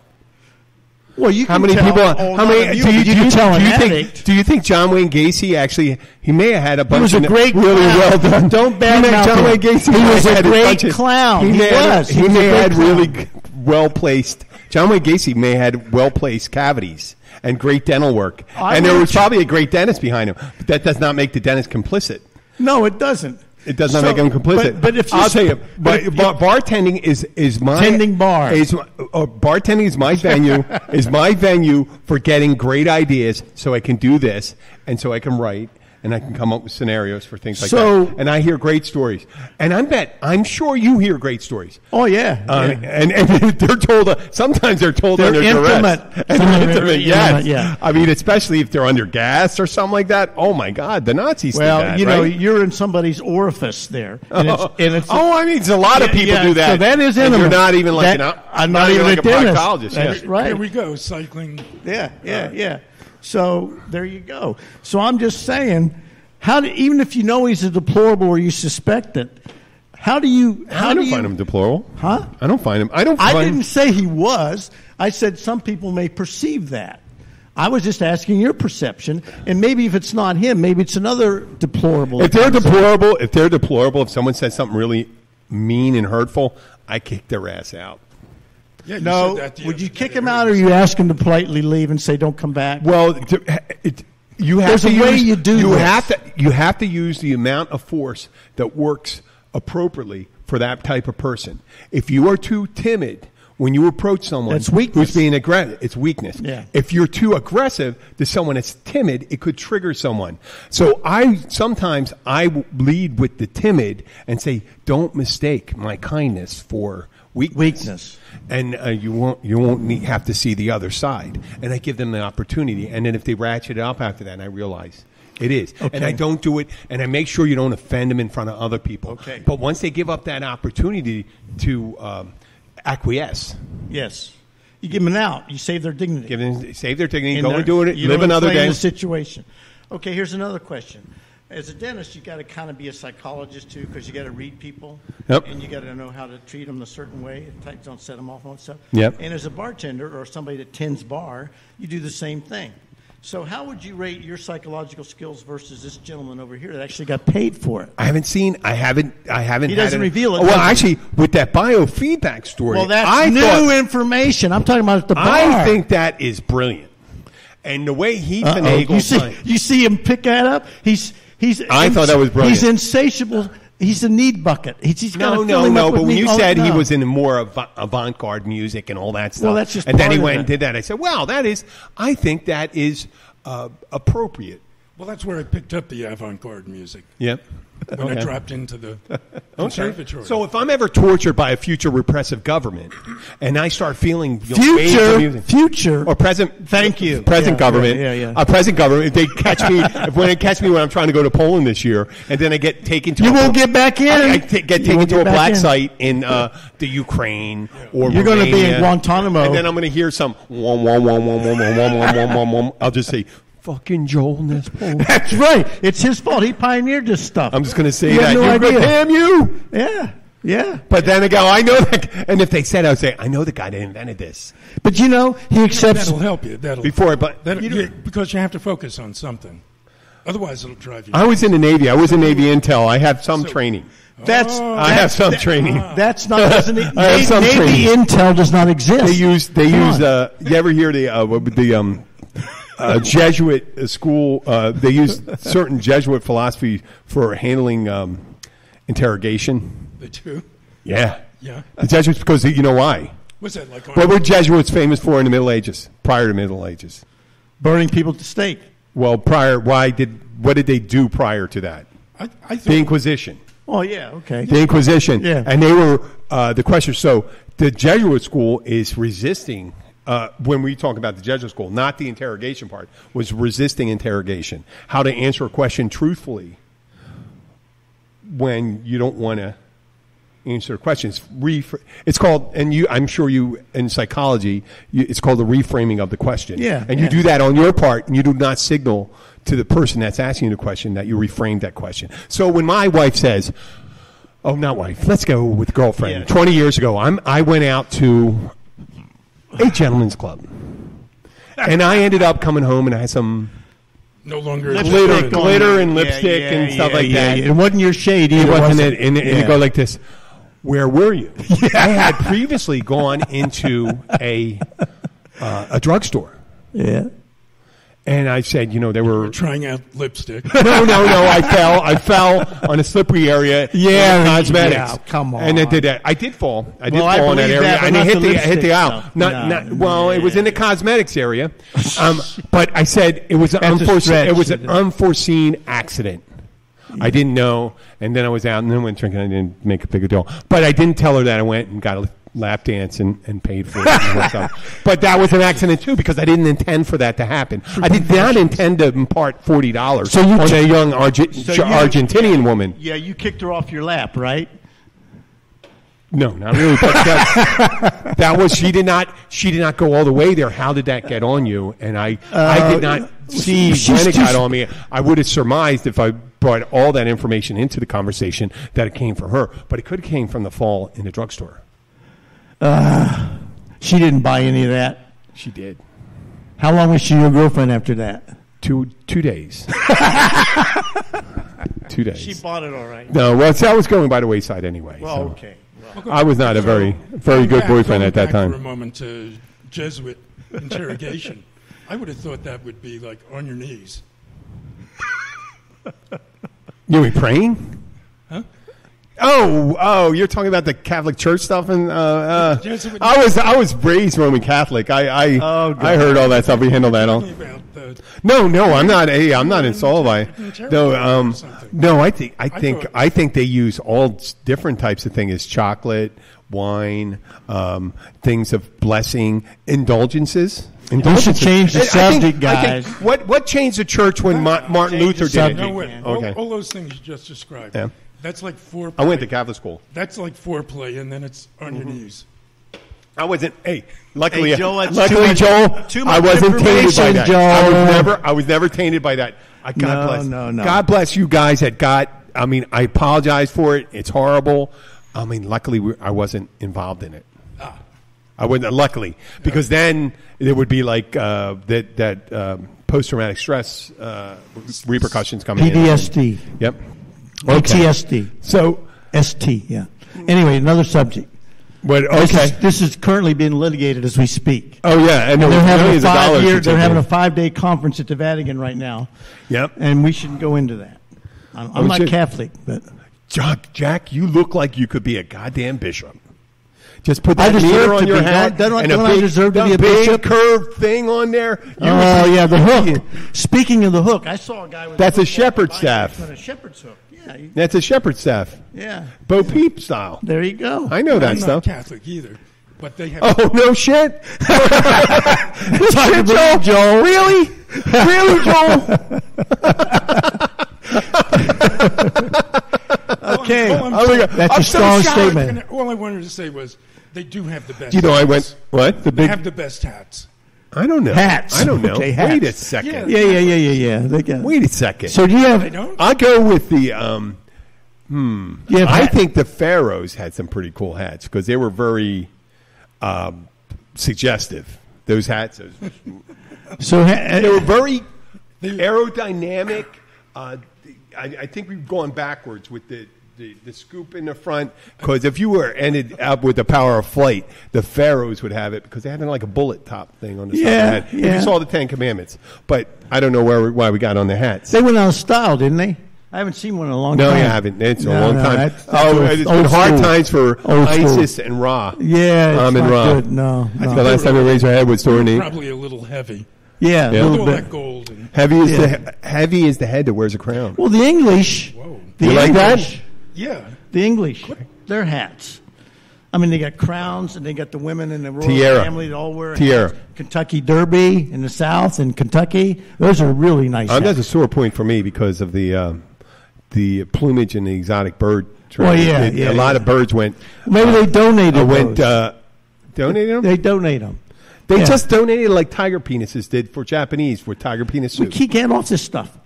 Well, you How can many tell, people? how many? do you, but do you tell do an you think? Do you think John Wayne Gacy actually? He may have had a bunch. was a of great really clown. well done. Don't He may- badmouth John. Wayne Gacy. He was a had great bunch clown. He may was. He, He was a may great have had really well placed. John Wayne Gacy may have had well placed cavities and great dental work, I and there would- was probably a great dentist behind him. But that does not make the dentist complicit. No, it doesn't. It does not So- make him complicit. But, but if you I'll tell you, but but, bar, bartending is is my Tending bar. Is my, uh, bartending is my venue. is my venue for getting great ideas, so I can do this, and so I can write, and I can come up with scenarios for things like So- that. And I hear great stories, and I bet I'm sure you hear great stories. oh yeah, Uh, yeah. and, and they're told. Uh, sometimes they're told They're under duress. intimate. And Some of them are intimate, yes. intimate, yeah. I mean, especially if they're under gas or something like that. Oh my God, the Nazis. did well, that, you know, right? you're in somebody's orifice there, and it's, and it's oh, I mean, it's a lot of people yeah, do that. So that is And intimate. You're not even like That- an, I'm not, even like a a dentist. proctologist. That's yeah. right. Here we go, cycling. Yeah, yeah, yeah. So there you go. So I'm just saying, how do, even if you know he's a deplorable or you suspect it, how do you? How I do don't you, find him deplorable. Huh? I don't find him. I don't. I didn't say he was. I said some people may perceive that. I was just asking your perception, and maybe if it's not him, maybe it's another deplorable. If they're deplorable, if they're deplorable, if someone says something really mean and hurtful, I kick their ass out. Yeah, you no, said that the would you kick him out, or you ask him to politely leave and say, "Don't come back"? Well, to- it, you have There's to a way you do You this. have to. You have to use the amount of force that works appropriately for that type of person. If you are too timid when you approach someone That's weakness. who's being aggressive, it's weakness. Yeah. If you're too aggressive to someone that's timid, it could trigger someone. So I sometimes I lead with the timid and say, "Don't mistake my kindness for weakness." Weakness. and uh, you won't you won't need, have to see the other side. And I give them the opportunity, and then if they ratchet up after that, I realize it is. And I don't do it, and I make sure you don't offend them in front of other people. Okay. But once they give up that opportunity to um, acquiesce, Yes. You give them an out. You save their dignity. give them, save their dignity, And go and do it, you live another day. The situation. Okay, here's another question. As a dentist, you got to kind of be a psychologist too, because you got to read people, Yep. and you got to know how to treat them a certain way. Type- Don't set them off on stuff. Yep. And as a bartender or somebody that tends bar, you do the same thing. So, how would you rate your psychological skills versus this gentleman over here that actually got paid for it? I haven't seen. I haven't. I haven't. He doesn't reveal it, oh, Well, actually, with that biofeedback story, Well, that's I new thought- information. I'm talking about the bar. I think that is brilliant, and the way he finagled. You see, you see him pick that up. He's he's. I thought that was brilliant. He's insatiable. He's a need bucket. He's, he's No, gotta no, no. But when need- you oh, said he was in more av- avant-garde music and all that stuff, Well, that's just and then he of went it. and did that. I said, "Well, that is. I think that is uh, appropriate." Well, that's where I picked up the avant-garde music Yep. When I Okay. dropped into the Okay. conservatory. So if I'm ever tortured by a future repressive government, and I start feeling you know, future, future. or present, Thank you. present Yeah, government, yeah, yeah, yeah. a present government. If they catch me, if when they catch me when I'm trying to go to Poland this year, and then I get taken to, You a- won't get back in. I, I t- get taken to get a black in. site in uh, the Ukraine or You're gonna be in Guantanamo. and then I'm going to hear some wom wom wom wom wom wom wom wom wom wom. I'll just say, "Fucking Joel Nespo." That's right. It's his fault. He pioneered this stuff. I'm just going to say You that. have no You're good. idea. Damn you! Yeah, yeah. But then I go, I know that. And if they said, I would say, I know the guy that invented this. But you know, he accepts. that'll help you. That'll Before, but that'll, you yeah, know- because you have to focus on something. Otherwise, it'll drive you. I was in the Navy. I was in Navy Intel. I have some training. That's I have some training. that's not doesn't it, I have Navy, some Navy training. intel does not exist. They use. They Come use. on. Uh, you ever hear the uh, the um, uh, Jesuit school? Uh, they use certain Jesuit philosophy for handling um, interrogation. the two. Yeah. Yeah. The Jesuits, because you know why? What's that like? What were Jesuits famous for in the Middle Ages? Prior to Middle Ages. burning people to stake. Well, prior. Why did? What did they do prior to that? I, I The Inquisition. Oh yeah, okay. the Inquisition. Yeah. And they were uh, the question. So the Jesuit school is resisting. Uh, when we talk about the Jesuit school, not the interrogation part, was resisting interrogation. How to answer a question truthfully when you don't want to answer a question. It's, refra- it's called, and you, I'm sure you in psychology, you, it's called the reframing of the question. Yeah, And you yeah. do that on your part, and you do not signal to the person that's asking you the question that you reframed that question. So when my wife says, "Oh, not wife, let's go with girlfriend," Yeah. 20 years ago, I'm I went out to a gentleman's club, and I ended up coming home and I had some no longer Glitter, glitter and lipstick yeah, and stuff yeah, like yeah, that. yeah. It wasn't your shade It wasn't was it, and, and Yeah. it go like this. Where were you? I had previously gone into a uh, a drugstore, Yeah. And I said, you know, they were trying out lipstick. no, no, no. I fell. I fell on a slippery area. Yeah, cosmetics. yeah, come And I did that. I did fall. I did Well, I fall in that area, that, and it not hit the the, hit the aisle. stuff. Not, No, not. Well, it was in the cosmetics area. Um, but I said it was an unforeseen. It was an unforeseen accident. I didn't know, and then I was out, and then went drinking. I didn't make a big deal, but I didn't tell her that I went and got a lap dance and, and paid for it. and but that was an accident too because I didn't intend for that to happen. I did not intend to impart forty dollars So on a young Arge- So you- Argentinian woman. Yeah, you kicked her off your lap, right? No, not really. But that, that was she did not she did not go all the way there. How did that get on you? And I I did not uh, see she's when it got on me. I would have surmised if I brought all that information into the conversation that it came from her, but it could have came from the fall in the drugstore. Uh, she didn't buy any of that. She did How long was she your girlfriend after that? two two days. two days. She bought it all right. no, well, that was going by the wayside anyway. Well, so. okay. I was not a very very Going good back- boyfriend going at that back For a moment to Jesuit interrogation, I would have thought that would be like on your knees. You were praying? Huh? Oh, oh, you're talking about the Catholic Church stuff, and uh, uh, Yes, I was I was raised Roman Catholic. I I, Oh, God. I heard all that stuff. We handled that all. About the No, no, I'm not. Hey, I'm not insulted by. Interrogate No, um, no. I think I think I think they use all s- different types of things: chocolate, wine, um, things of blessing, indulgences. Indulgences. change the I- I think- subject, I think- guys. what what changed the church when Ma- Martin Luther did it? subject. no wait, man. all, Okay. all those things you just described. Yeah. That's like foreplay. I went to Catholic school. That's like foreplay, and then it's on Mm-hmm. your knees. I wasn't. Hey, luckily, Hey, Joel, that's luckily, too much- Joel, too I wasn't tainted by information, that. I was never. I was never tainted by that. I, God No, bless. no, no. God bless you guys that got. I mean, I apologize for it. It's horrible. I mean, luckily, we, I wasn't involved in it. I wouldn't. Luckily, because then there would be like uh, that that um, post traumatic stress uh, repercussions coming in. PTSD, Yep. Okay. PTSD, So, ST. Yeah. Anyway, another subject. but This okay. is, this is currently being litigated as we speak. oh yeah, and there They're having a five year, they're having a five day conference at the Vatican right now, Yep. and we shouldn't go into that. I'm, I'm not. Catholic, but Jack, Jack, you look like you could be a goddamn bishop. Just put that to on your be. hat Don't- don't- and a don't I big, deserve to be a big bishop? curved thing on there. Oh would- yeah, the hook. Speaking of the hook, I saw a guy with That's a a hook shepherd walking staff. A shepherd's hook. Yeah, you- That's a shepherd staff, yeah. Bo Peep style. There you go. I know that I'm stuff. not Catholic either, but they have. Oh no shit! Shit, about Joel. Really? Really, Joel? Okay, All I'm Oh, my saying- that's I'm a so strong shocked. statement. And all I wanted to say was they do have the best. You know, I hats. went what the They big. have the best hats. I don't know. Hats. I don't know. Okay, hats. Wait a second. Yeah. Yeah, yeah, yeah, yeah, yeah. They got. Wait a second. So do you have? They don't. I go with the. Um, You have I hat- think the pharaohs had some pretty cool hats because they were very um, suggestive. Those hats, those, so. Ha- they were very aerodynamic. Uh, I, I think we've gone backwards with the, the, the scoop in the front because if you were ended up with the power of flight, the pharaohs would have it because they had like a bullet top thing on the side Yeah, of the head. If you saw the Ten Commandments, but I don't know where we, why we got on the hats. They went out of style, didn't they? I haven't seen one in a long time. No, time. you haven't. It's a No, long no, time. that's- that's oh, old- it's old been hard school. times for Old school. ISIS and Ra. Yeah, it's Am and not Ra. good. No, no. The last time we raised our head was during the Probably a little heavy. Yeah, Yeah. a With little all bit. that gold. And, heavy is Yeah. the heavy is the head that wears a crown. Well, the English. Whoa. The You like that? English, yeah. The English, their hats. I mean, they got crowns, and they got the women in the royal Tiara. family that all wear Tiara. hats. Kentucky Derby in the South and Kentucky. Those are really nice. Um, that's a sore point for me because of the um, the plumage and the exotic bird. trade. Well, yeah, It- yeah, a lot of birds went. Maybe they donated. I went those. uh, donated them. they donate them. They yeah. just donated like tiger penises did for Japanese for tiger penis We soup. keep getting off this stuff.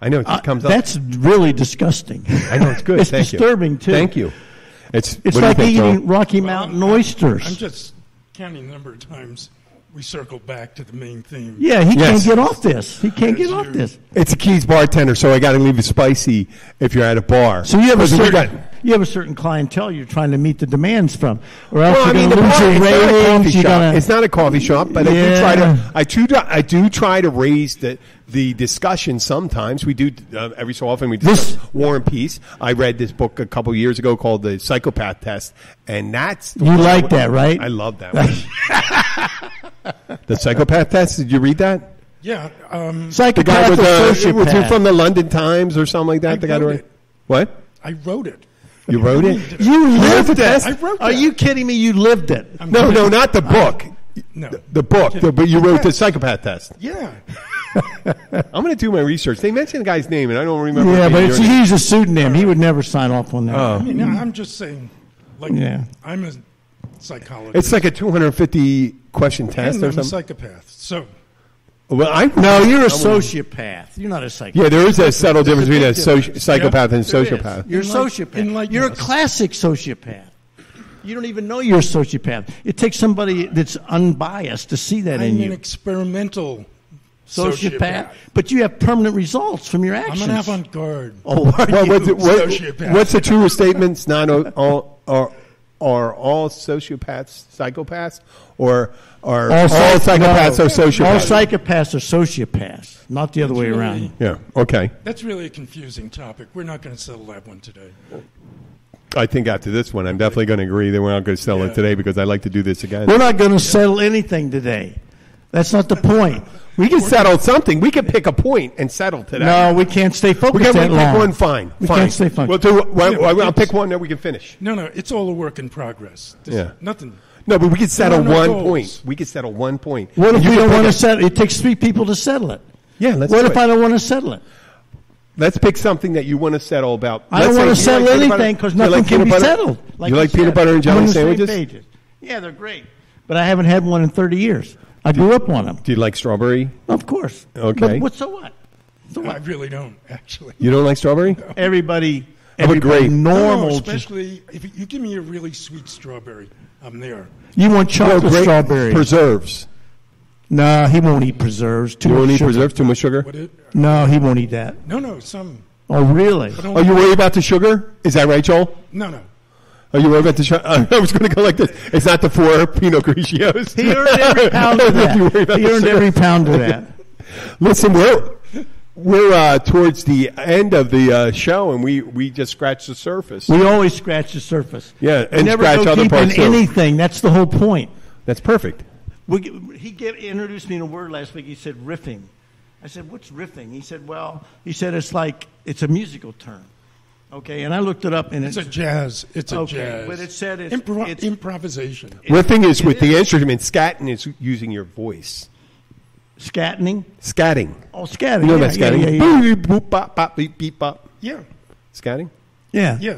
I know it just Uh, comes up. that's really disgusting. I know it's good. it's Thank you. disturbing too. Thank you. It's It's what do you like think, Joel? eating Rocky Mountain oysters. I'm just counting the number of times we circle back to the main theme. yeah, he Yes. can't get off this. He can't get off you- this. It's a Keys bartender, so I got to leave it spicy if you're at a bar. So you have a Because certain, got- you have a certain clientele you're trying to meet the demands from, or else Well, I you're mean, going the to lose bar, your it's not a coffee ratings. You're shop. gonna, It's not a coffee shop, but I do try to. I do. I do try to raise the the discussion. Sometimes we do. Uh, every so often we discuss This- war and peace. I read this book a couple years ago called The Psychopath Test, and that's the You like I- that, right? I love that. one. the Psychopath Test. Did you read that? Yeah. Um, The psychopath guy was, or uh, was he from the London Times or something like that. I the guy wrote who- it. What? I wrote it. You wrote it? you lived it. I wrote Are that. you kidding me? You lived it. I'm No, kidding. no, not the book. No. The, the book, the, but you wrote the psychopath test. Yeah. I'm going to do my research. They mentioned the guy's name, and I don't remember. Yeah, but it's, he's a pseudonym. He would never sign off on that. Oh. I mean, I'm just saying, like, Yeah. I'm a psychologist. it's like a 250 question test and or I'm a something. psychopath. So, well, I No, you're a sociopath. You're not a psychopath. Yeah, there is a subtle difference between a soci- difference. psychopath and There is. sociopath. You're a Enlighten- sociopath. enlighten You're a us. classic sociopath. You don't even know you're a sociopath. It takes somebody that's unbiased to see that in I'm an you. experimental sociopath, sociopath. but you have permanent results from your actions. I'm actions. an avant-garde. Oh, are Well, you? what's, it- what- Sociopath. what's the truer statements? Not all, all are, are all sociopaths psychopaths, or are all, psych- psychopaths no. are sociopaths? All psychopaths are sociopaths, not the other way really- around. yeah. Okay. That's really a confusing topic. We're not going to settle that one today. I think after this one, I'm definitely going to agree that we're not going to sell it today because I'd like to do this again. We're not going to settle anything today. That's not the point. We can settle something. We can pick a point and settle today. No, we can't stay we focused can we that pick long. one. Fine. We fine. can't stay focused. We'll do. Well, Yeah, well, I'll pick one that we can finish. No, no, it's all a work in progress. There's Yeah. Nothing. No, but we could settle no one goals. point. We could settle one point. What if You we don't want to settle? It takes three people to settle it. Yeah, let's What do if it. I don't want to settle it? Let's pick something that you want to settle about. I don't want to settle like anything because nothing like can be butter- settled. you I like peanut said. butter and I'm on jelly sandwiches? pages. Yeah, they're great. but I haven't had one in 30 years. I grew up on them, Do you like strawberry? of course. Okay. But what? So what? So I really don't, actually. You don't like strawberry? Everybody, How about everybody grape? normal. No, just- especially if you give me a really sweet strawberry, I'm there. you want chocolate grape strawberry? Preserves. no, he won't eat preserves. Too You much won't eat sugar. preserves? Too much sugar? What it? No, he won't eat that. No, no, some. Oh, really? but Are you worried about the sugar? Is that right, Joel? No, no. Are you worried about the sugar? I was going to go like this. It's not the four Pinot Grigios. He earned every pound of that. He earned every pound of that. Listen, we're we're uh, towards the end of the uh, show, and we, we just scratched the surface. We always scratch the surface. Yeah, we and never scratch go other deep parts, in too. anything. That's the whole point. That's perfect. We, he gave, introduced me in a word last week. He said riffing. I said, "What's riffing?" He said, "Well, he said it's like it's a musical term." Okay, and I looked it up, and It's it's, a jazz. It's a Okay, jazz. but it said it's- Impro- it's- improvisation. Riffing is with it the is. instrument. Scatting is using your voice. Scatting. Scatting. Oh, scatting. You know yeah, that scatting? Yeah, yeah, yeah. Boop, boop, bop, bop, beep, beep, bop. Yeah, Scatting? yeah. yeah.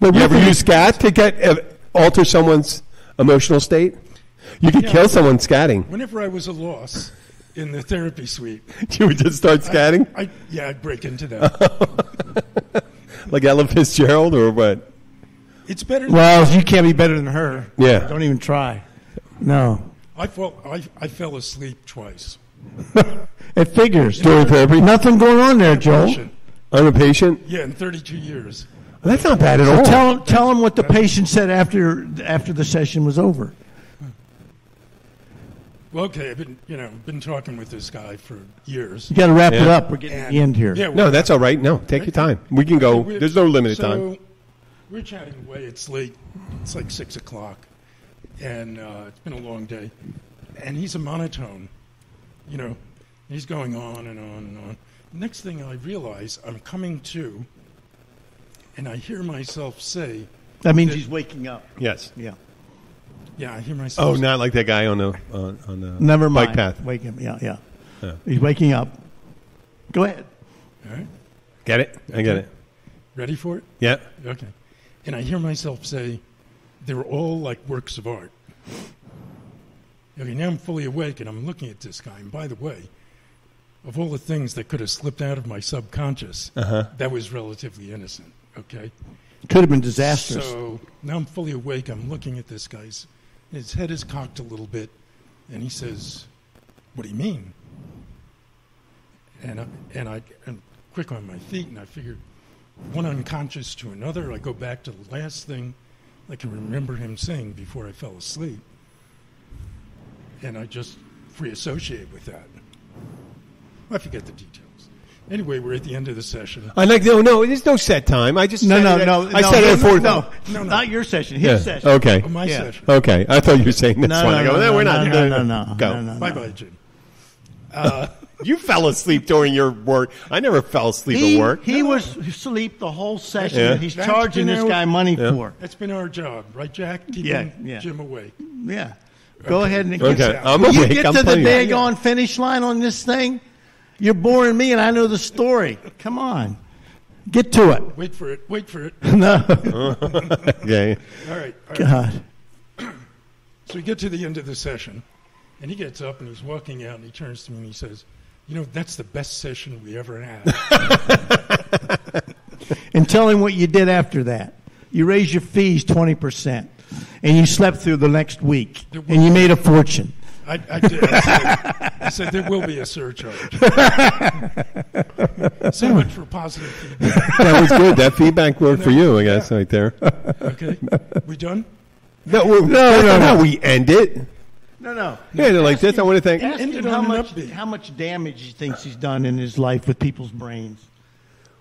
But You ever use scat to get uh, alter someone's emotional state? You could Yeah. kill someone scatting. Whenever I was a loss in the therapy suite, You would just start scatting? I yeah, I'd break into that. Like Ella Fitzgerald or what? it's better. Than, Well, you can't be better than her. Yeah. Don't even try. No. I fall. I, I fell asleep twice. It figures. During therapy? Nothing going on there, Joel. Patient. I'm a patient? Yeah, in 32 years. That's not bad at So all. tell tell him what the patient said after after the session was over. Well, okay, I've been you know been talking with this guy for years. You got to wrap it Yeah. up. We're getting to And- the end here. Yeah, no, that's all right. No, take your time. We can go. There's no limited so time. We're chatting away. It's late. It's like six o'clock, and uh, it's been a long day. And he's a monotone, you know. He's going on and on and on. Next thing I realize, I'm coming to, and I hear myself say, That means he's waking up. Yes. Yeah. "Yeah, I hear myself." Oh, say- not like that guy on the on, on the Never mind. bike path. Wake him. Yeah, yeah. Yeah. He's waking up. Go ahead. All right, Get it? I get it. ready for it? Yeah. Okay. And I hear myself say, they're all like works of art. Okay, now I'm fully awake and I'm looking at this guy. And by the way, of all the things that could have slipped out of my subconscious, uh-huh. that was relatively innocent. Okay? Could have been disastrous. So now I'm fully awake. I'm looking at this guy's. His head is cocked a little bit. And he says, What do you mean? And I, and I, am quick on my feet and I figured one unconscious to another. I go back to the last thing I can remember him saying before I fell asleep. And I just free associate with that. I forget the details. Anyway, we're at the end of the session. I like no, no. There's no set time. I just no, said no, it no. I no, said it at no, 40. no, No, no. not your session. His Yeah. session. Okay. Oh, my Yeah. session. Okay. I thought you were saying this No, one. no, I go, no, "No, we're no, not. no, no, no, Go. no, no, no. Bye bye, Jim. Uh, You fell asleep during your work. I never fell asleep He, at work. he was asleep the whole session. Yeah. He's That's charging this our- guy money Yeah. for. That's been our job, right, Jack? Keeping Yeah, yeah. Jim awake. Yeah. Go ahead and Okay. Get I'm When you awake. get I'm to the telling you. daggone finish line on this thing, you're boring me, and I know the story. Come on, get to it. Wait for it. Wait for it. No, Okay. All right. All right. God. So we get to the end of the session, and he gets up and he's walking out, and he turns to me and he says, "You know, that's the best session we ever had." And tell him what you did after that. You raised your fees twenty percent, and you slept through the next week, and you made a fortune. I, I did. I said, I said there will be a surcharge. so much for positive feedback. That was good. That feedback worked for you, I guess, right there. Okay, we done? No, no, no, no. We end it. No, no. Yeah, they're like this. I want to thank. Ask him how much how much damage he thinks he's done in his life with people's brains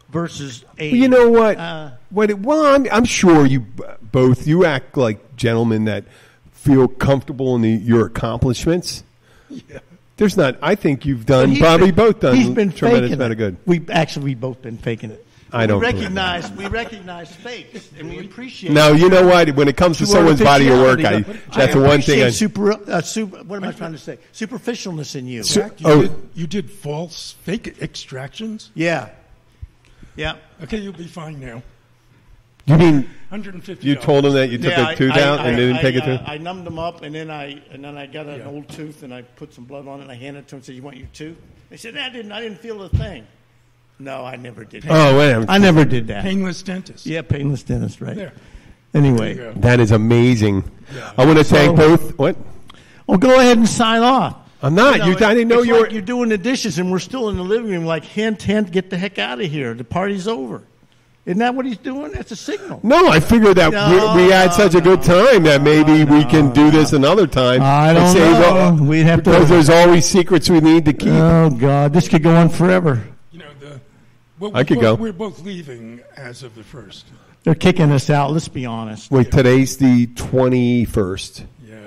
versus aid. You know what? Uh, what? It, well, I'm, I'm sure you b- both you act like gentlemen that feel comfortable in the, your accomplishments. Yeah. There's not. I think you've done he's probably been- both done He's been tremendous faking amount it. of good. We actually we both been faking it. I don't We recognize we recognize fakes and we appreciate. No, you know what? When it comes to someone's body of work, I, that's I the one thing. I, super, uh, super. What am I trying to say? Superficialness in you. Su- Jack, you, Oh. did, you did false, fake extractions. yeah, yeah. Okay, you'll be fine now. You mean 150. you told them that you took a tooth out and they didn't take I, a tooth? uh, I numbed them up, and then I and then I got an Yeah. old tooth, and I put some blood on it, and I handed it to him and Said, "You want your tooth?" They said, "I didn't. I didn't feel a thing." No, I never did. That. oh, wait. I never did that. Painless dentist. Yeah, painless dentist, right? There. Anyway, There. That is amazing. I want to thank So- both. What? well, go ahead and sign off. I'm not. You, I didn't know it's you were. like you're doing the dishes, and we're still in the living room. Like hint, hint, get the heck out of here. The party's over. Isn't that what he's doing? That's a signal. No, I figured that No, we, we had no, such a good time that maybe we can do this another time. I don't save know. all- We'd have to- because there's always secrets we need to keep. Oh God, this could go on forever. You know the. Well, I could both, go. We're both leaving as of the first. They're kicking us out. Let's be honest. Wait, today's the 21st, Yeah.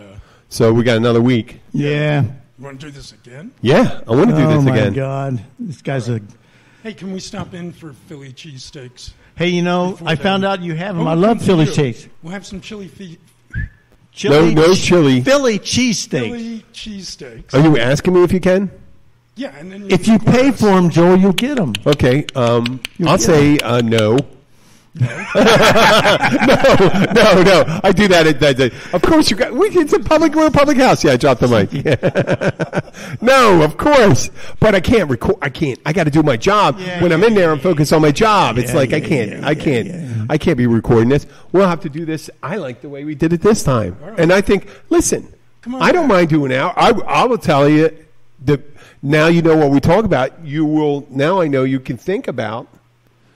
so we got another week. Yeah. You want to do this again? Yeah, I want to do this again. oh my again. God, this guy's a. Hey, can we stop in for Philly cheesesteaks? Hey, you know, Before I then. found out you have them. Oh, I love Philly you. cheese. We'll have some chili fe- Chili, no chili. Philly cheesesteak. Philly cheesesteaks. Are you asking me if you can? Yeah, and then If you pay us. for them, Joel, you'll get them. Okay, um, I'll say uh, no. no, no, no. I do that. At, that that- Of course, you got. We, it's a public. We're a public house. Yeah, I dropped the mic. Yeah. no, of course, but I can't record. I can't. I got to do my job. Yeah, when I'm in there, I'm focused on my job. It's Yeah, like I yeah, can't. yeah, I yeah, can't. yeah. I can't be recording this. We'll have to do this. I like the way we did it this time, and I think. Listen, Come on I don't back. mind doing now. I I will tell you. The, now you know what we talk about. You will now. I know you can think about.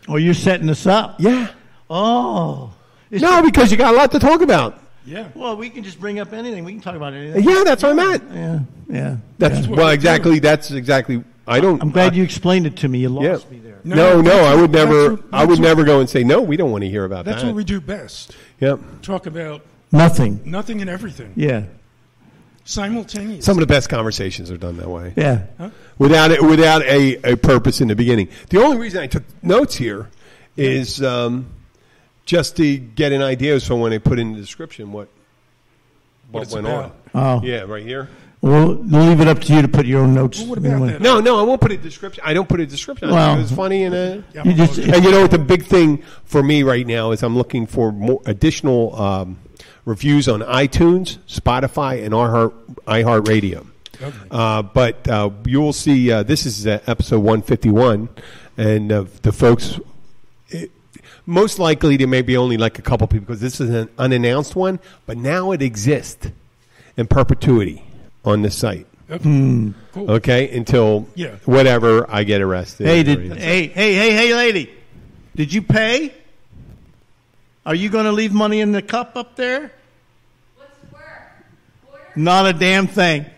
Oh, you're setting us up. Yeah. Oh. It's- No, because you got a lot to talk about. Yeah. Well, we can just bring up anything. We can talk about anything. Yeah, that's what I meant. Yeah. Yeah. That's what well, we do. exactly. That's exactly. I don't. I'm glad I- you explained it to me. You Yeah. lost me there. No, No, no, I what- would that's never. what- I would what- never go and say no. We don't want to hear about That's that. That's what we do best. Yep. Talk about Nothing. nothing and everything Yeah. Simultaneously. Some of the best conversations are done that way. Yeah. Without it, without a, a purpose in the beginning. The only reason I took notes here is um, just to get an idea, so when I put in the description what what, it's went about. on. Oh. Yeah, right here. Well, we'll leave it up to you to put your own notes. Well, what about that? No, no, I won't put a description. I don't put a description. I Well- it was funny and. Uh, Yeah, You just- And you know what? The big thing for me right now is I'm looking for more additional um, reviews on iTunes, Spotify, and iHeart iHeartRadio. Okay. Uh, but uh, you'll see. Uh, this is uh, episode 151, and uh, the folks. It, most likely, there may be only like a couple people because this is an unannounced one. But now it exists in perpetuity on the site. Okay. Cool. Okay, until Yeah. whatever I get arrested. Hey, did, hey, hey, hey, hey, lady. Did you pay? Are you going to leave money in the cup up there? Not a damn thing.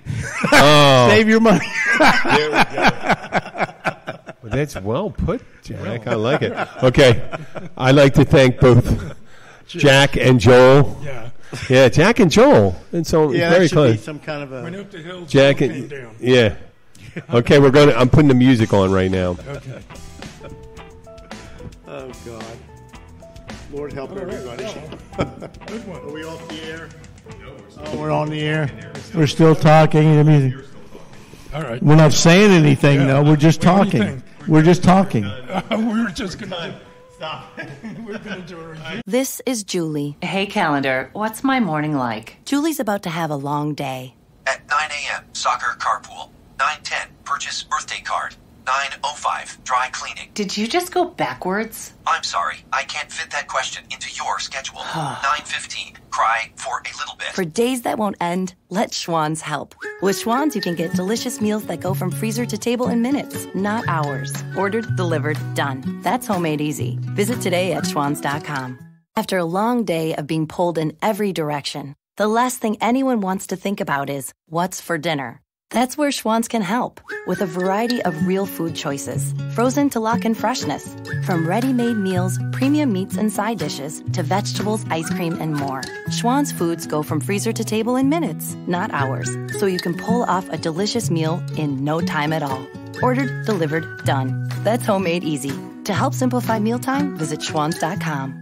Oh. Save your money. Well, that's well put, Jack. I like it. Okay, I'd like to thank both Jack and Joel. Yeah. Yeah, Jack and Joel. And so yeah, very that should close. be some kind of Went a. up the hill. Jack and down. yeah. Okay, we're going. to I'm putting the music on right now. Okay. Oh God. Lord help everybody. Good one. Are we off the air? Oh, we're on the air. We're still talking. I mean, All right. we're not saying anything, Yeah. though. We're just What do you talking. think? We're just talking. we were just gonna stop. we were gonna do a review. This is Julie. Hey, calendar, what's my morning like? Julie's about to have a long day. At 9 a.m., soccer carpool. 9:10, purchase birthday card. 9:05, dry cleaning. Did you just go backwards? I'm sorry, I can't fit that question into your schedule. 9:15, cry for a little bit. For days that won't end, let Schwan's help. With Schwan's, you can get delicious meals that go from freezer to table in minutes, not hours. Ordered, delivered, done. That's homemade easy. Visit today at schwans.com. After a long day of being pulled in every direction, the last thing anyone wants to think about is what's for dinner. That's where Schwan's can help with a variety of real food choices, frozen to lock in freshness. From ready made meals, premium meats and side dishes, to vegetables, ice cream, and more. Schwan's foods go from freezer to table in minutes, not hours, so you can pull off a delicious meal in no time at all. Ordered, delivered, done. That's homemade easy. To help simplify mealtime, visit schwans.com.